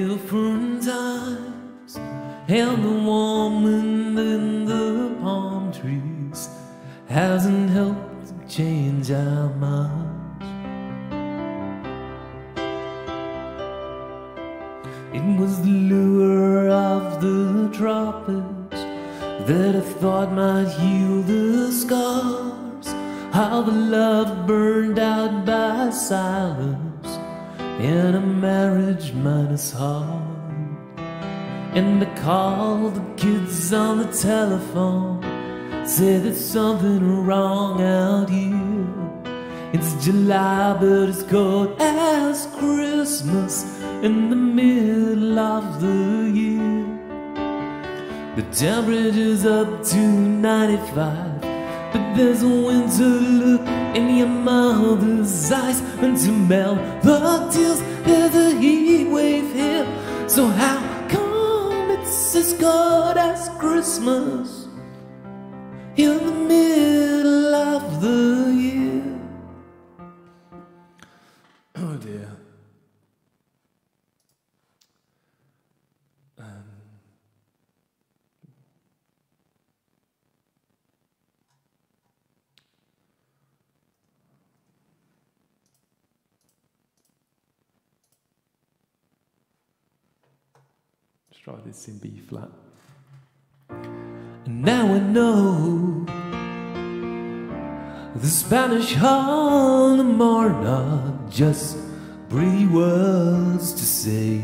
July, but it's cold as Christmas in the middle of the year. The temperature's up to 95. But there's a winter look in your mother's eyes And to melt the tears, there's a heat wave here So how come it's as cold as Christmas try this in B flat. And now I know the Spanish Harlem are not just pretty words to say.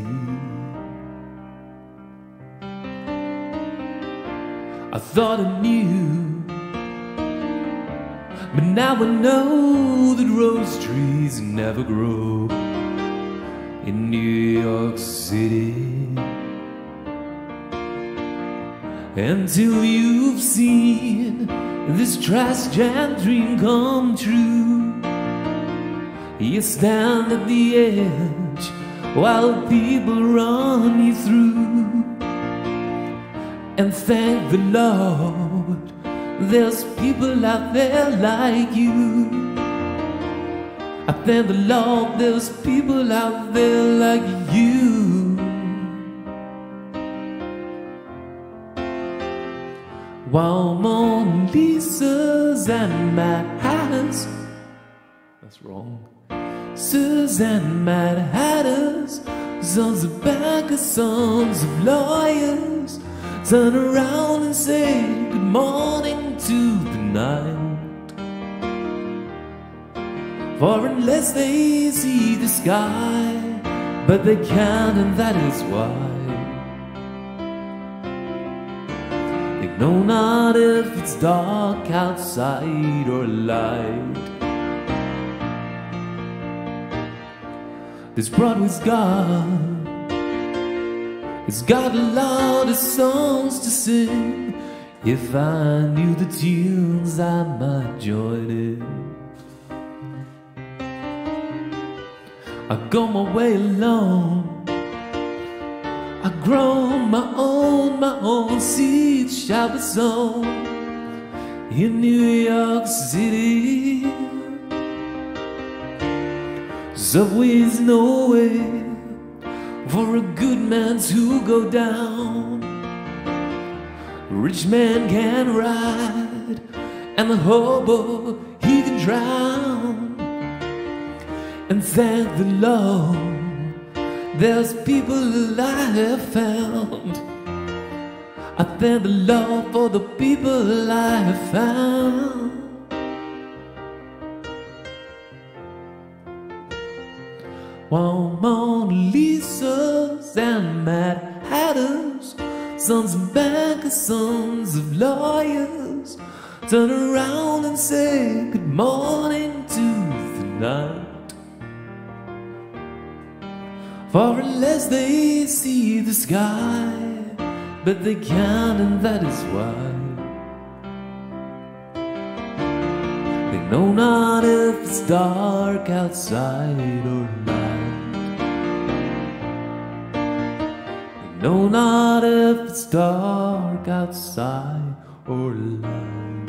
I thought I knew, but now I know that rose trees never grow in New York City until you've seen this transgender dream come true. You stand at the edge while people run you through. And thank the Lord, there's people out there like you. I thank the Lord, there's people out there like you. While Mona Lisa's and Mad Hatters, That's wrong. Suzanne Mad Hatters, sons of bankers, sons of lawyers, turn around and say good morning to the night. For unless they see the sky, but they can't, and that is why. Know not if it's dark outside or light. This Broadway's got, it's got a lot of songs to sing. If I knew the tunes, I might join in. I go my way alone. I grow my own, my own seed shower song in New York City. Subway's no way for a good man to go down. Rich man can ride, and the hobo he can drown. And thank the Lord, there's people I have found. I thank the Lord for the people I have found. While Mona Lisa's and Mad Hatters, sons of bankers, sons of lawyers, turn around and say good morning to the night. For unless they see the sky, but they can't, and that is why. They know not if it's dark outside or night. They know not if it's dark outside or light.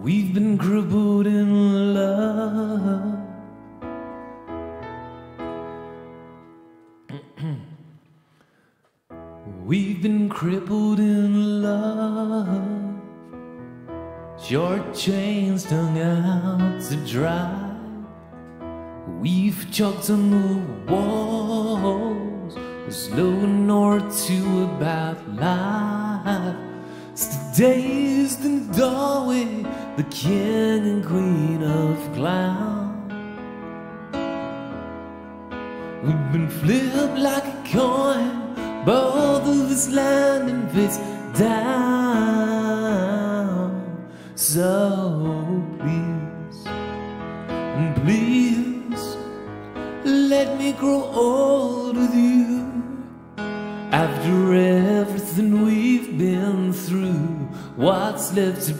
We've been crippled in love. [CLEARS THROAT] We've been crippled in love. Short chains hung out to dry. We've chalked on the walls a slogan or two about life. Today's in the doorway, the king and queen of clowns. We've been flipped like a coin, both of us landing face down. So please, and please, let me grow old with you. After everything we've been through, what's left to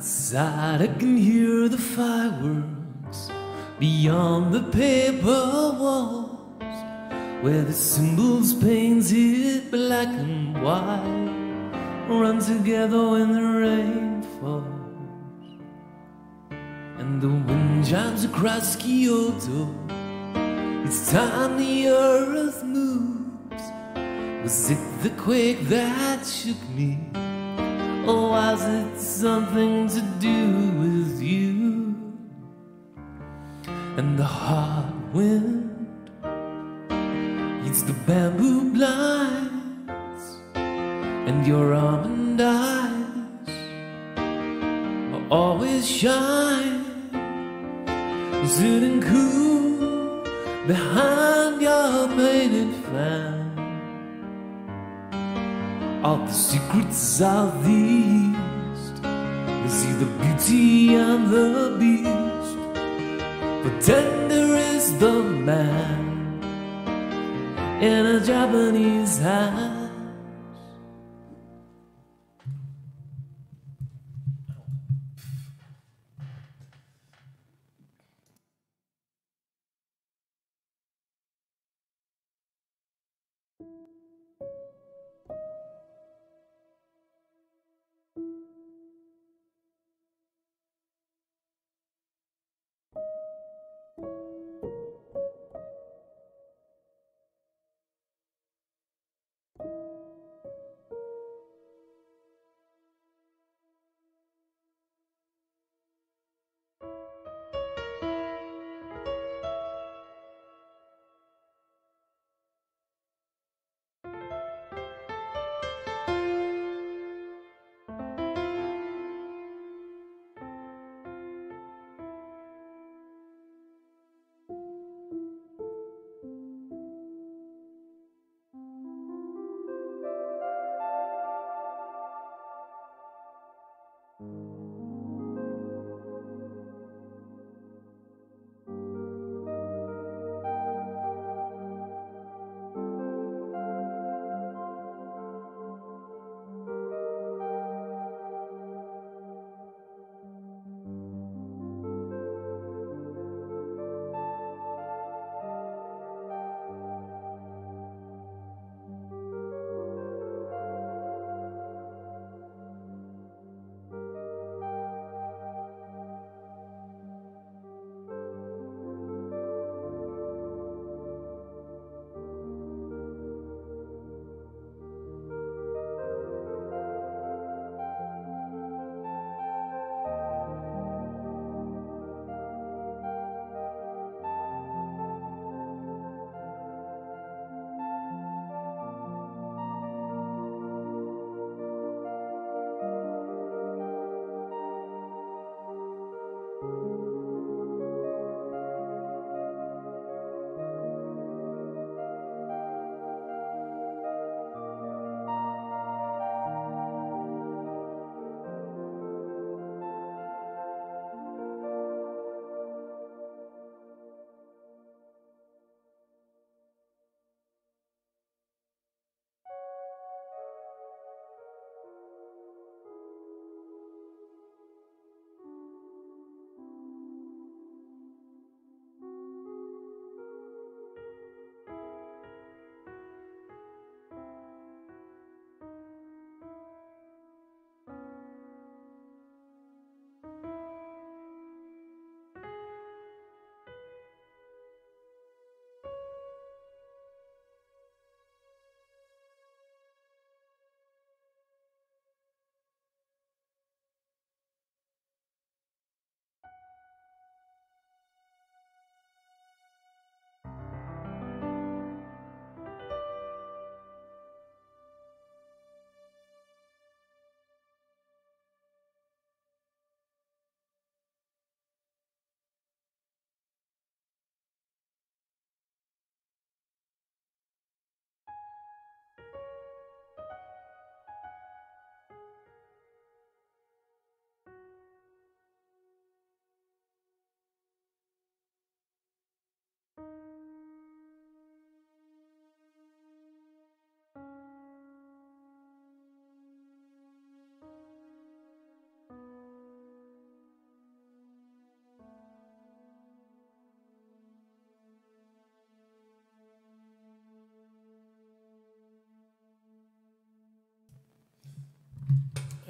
Outside, I can hear the fireworks beyond the paper walls, where the symbols painted black and white run together when the rain falls, and the wind chimes across Kyoto. It's time the earth moves. Was it the quake that shook me? Was it something to do with you? And the hot wind hits the bamboo blinds, and your almond eyes are always shine, sitting cool behind your painted fan all the secrets of the East. We see the beauty and the beast, but tender is the man in a Japanese hat.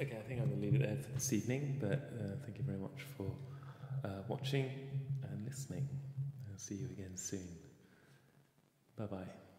Okay, I think I'm going to leave it there for this evening, but uh, thank you very much for uh, watching and listening. I'll see you again soon. Bye bye.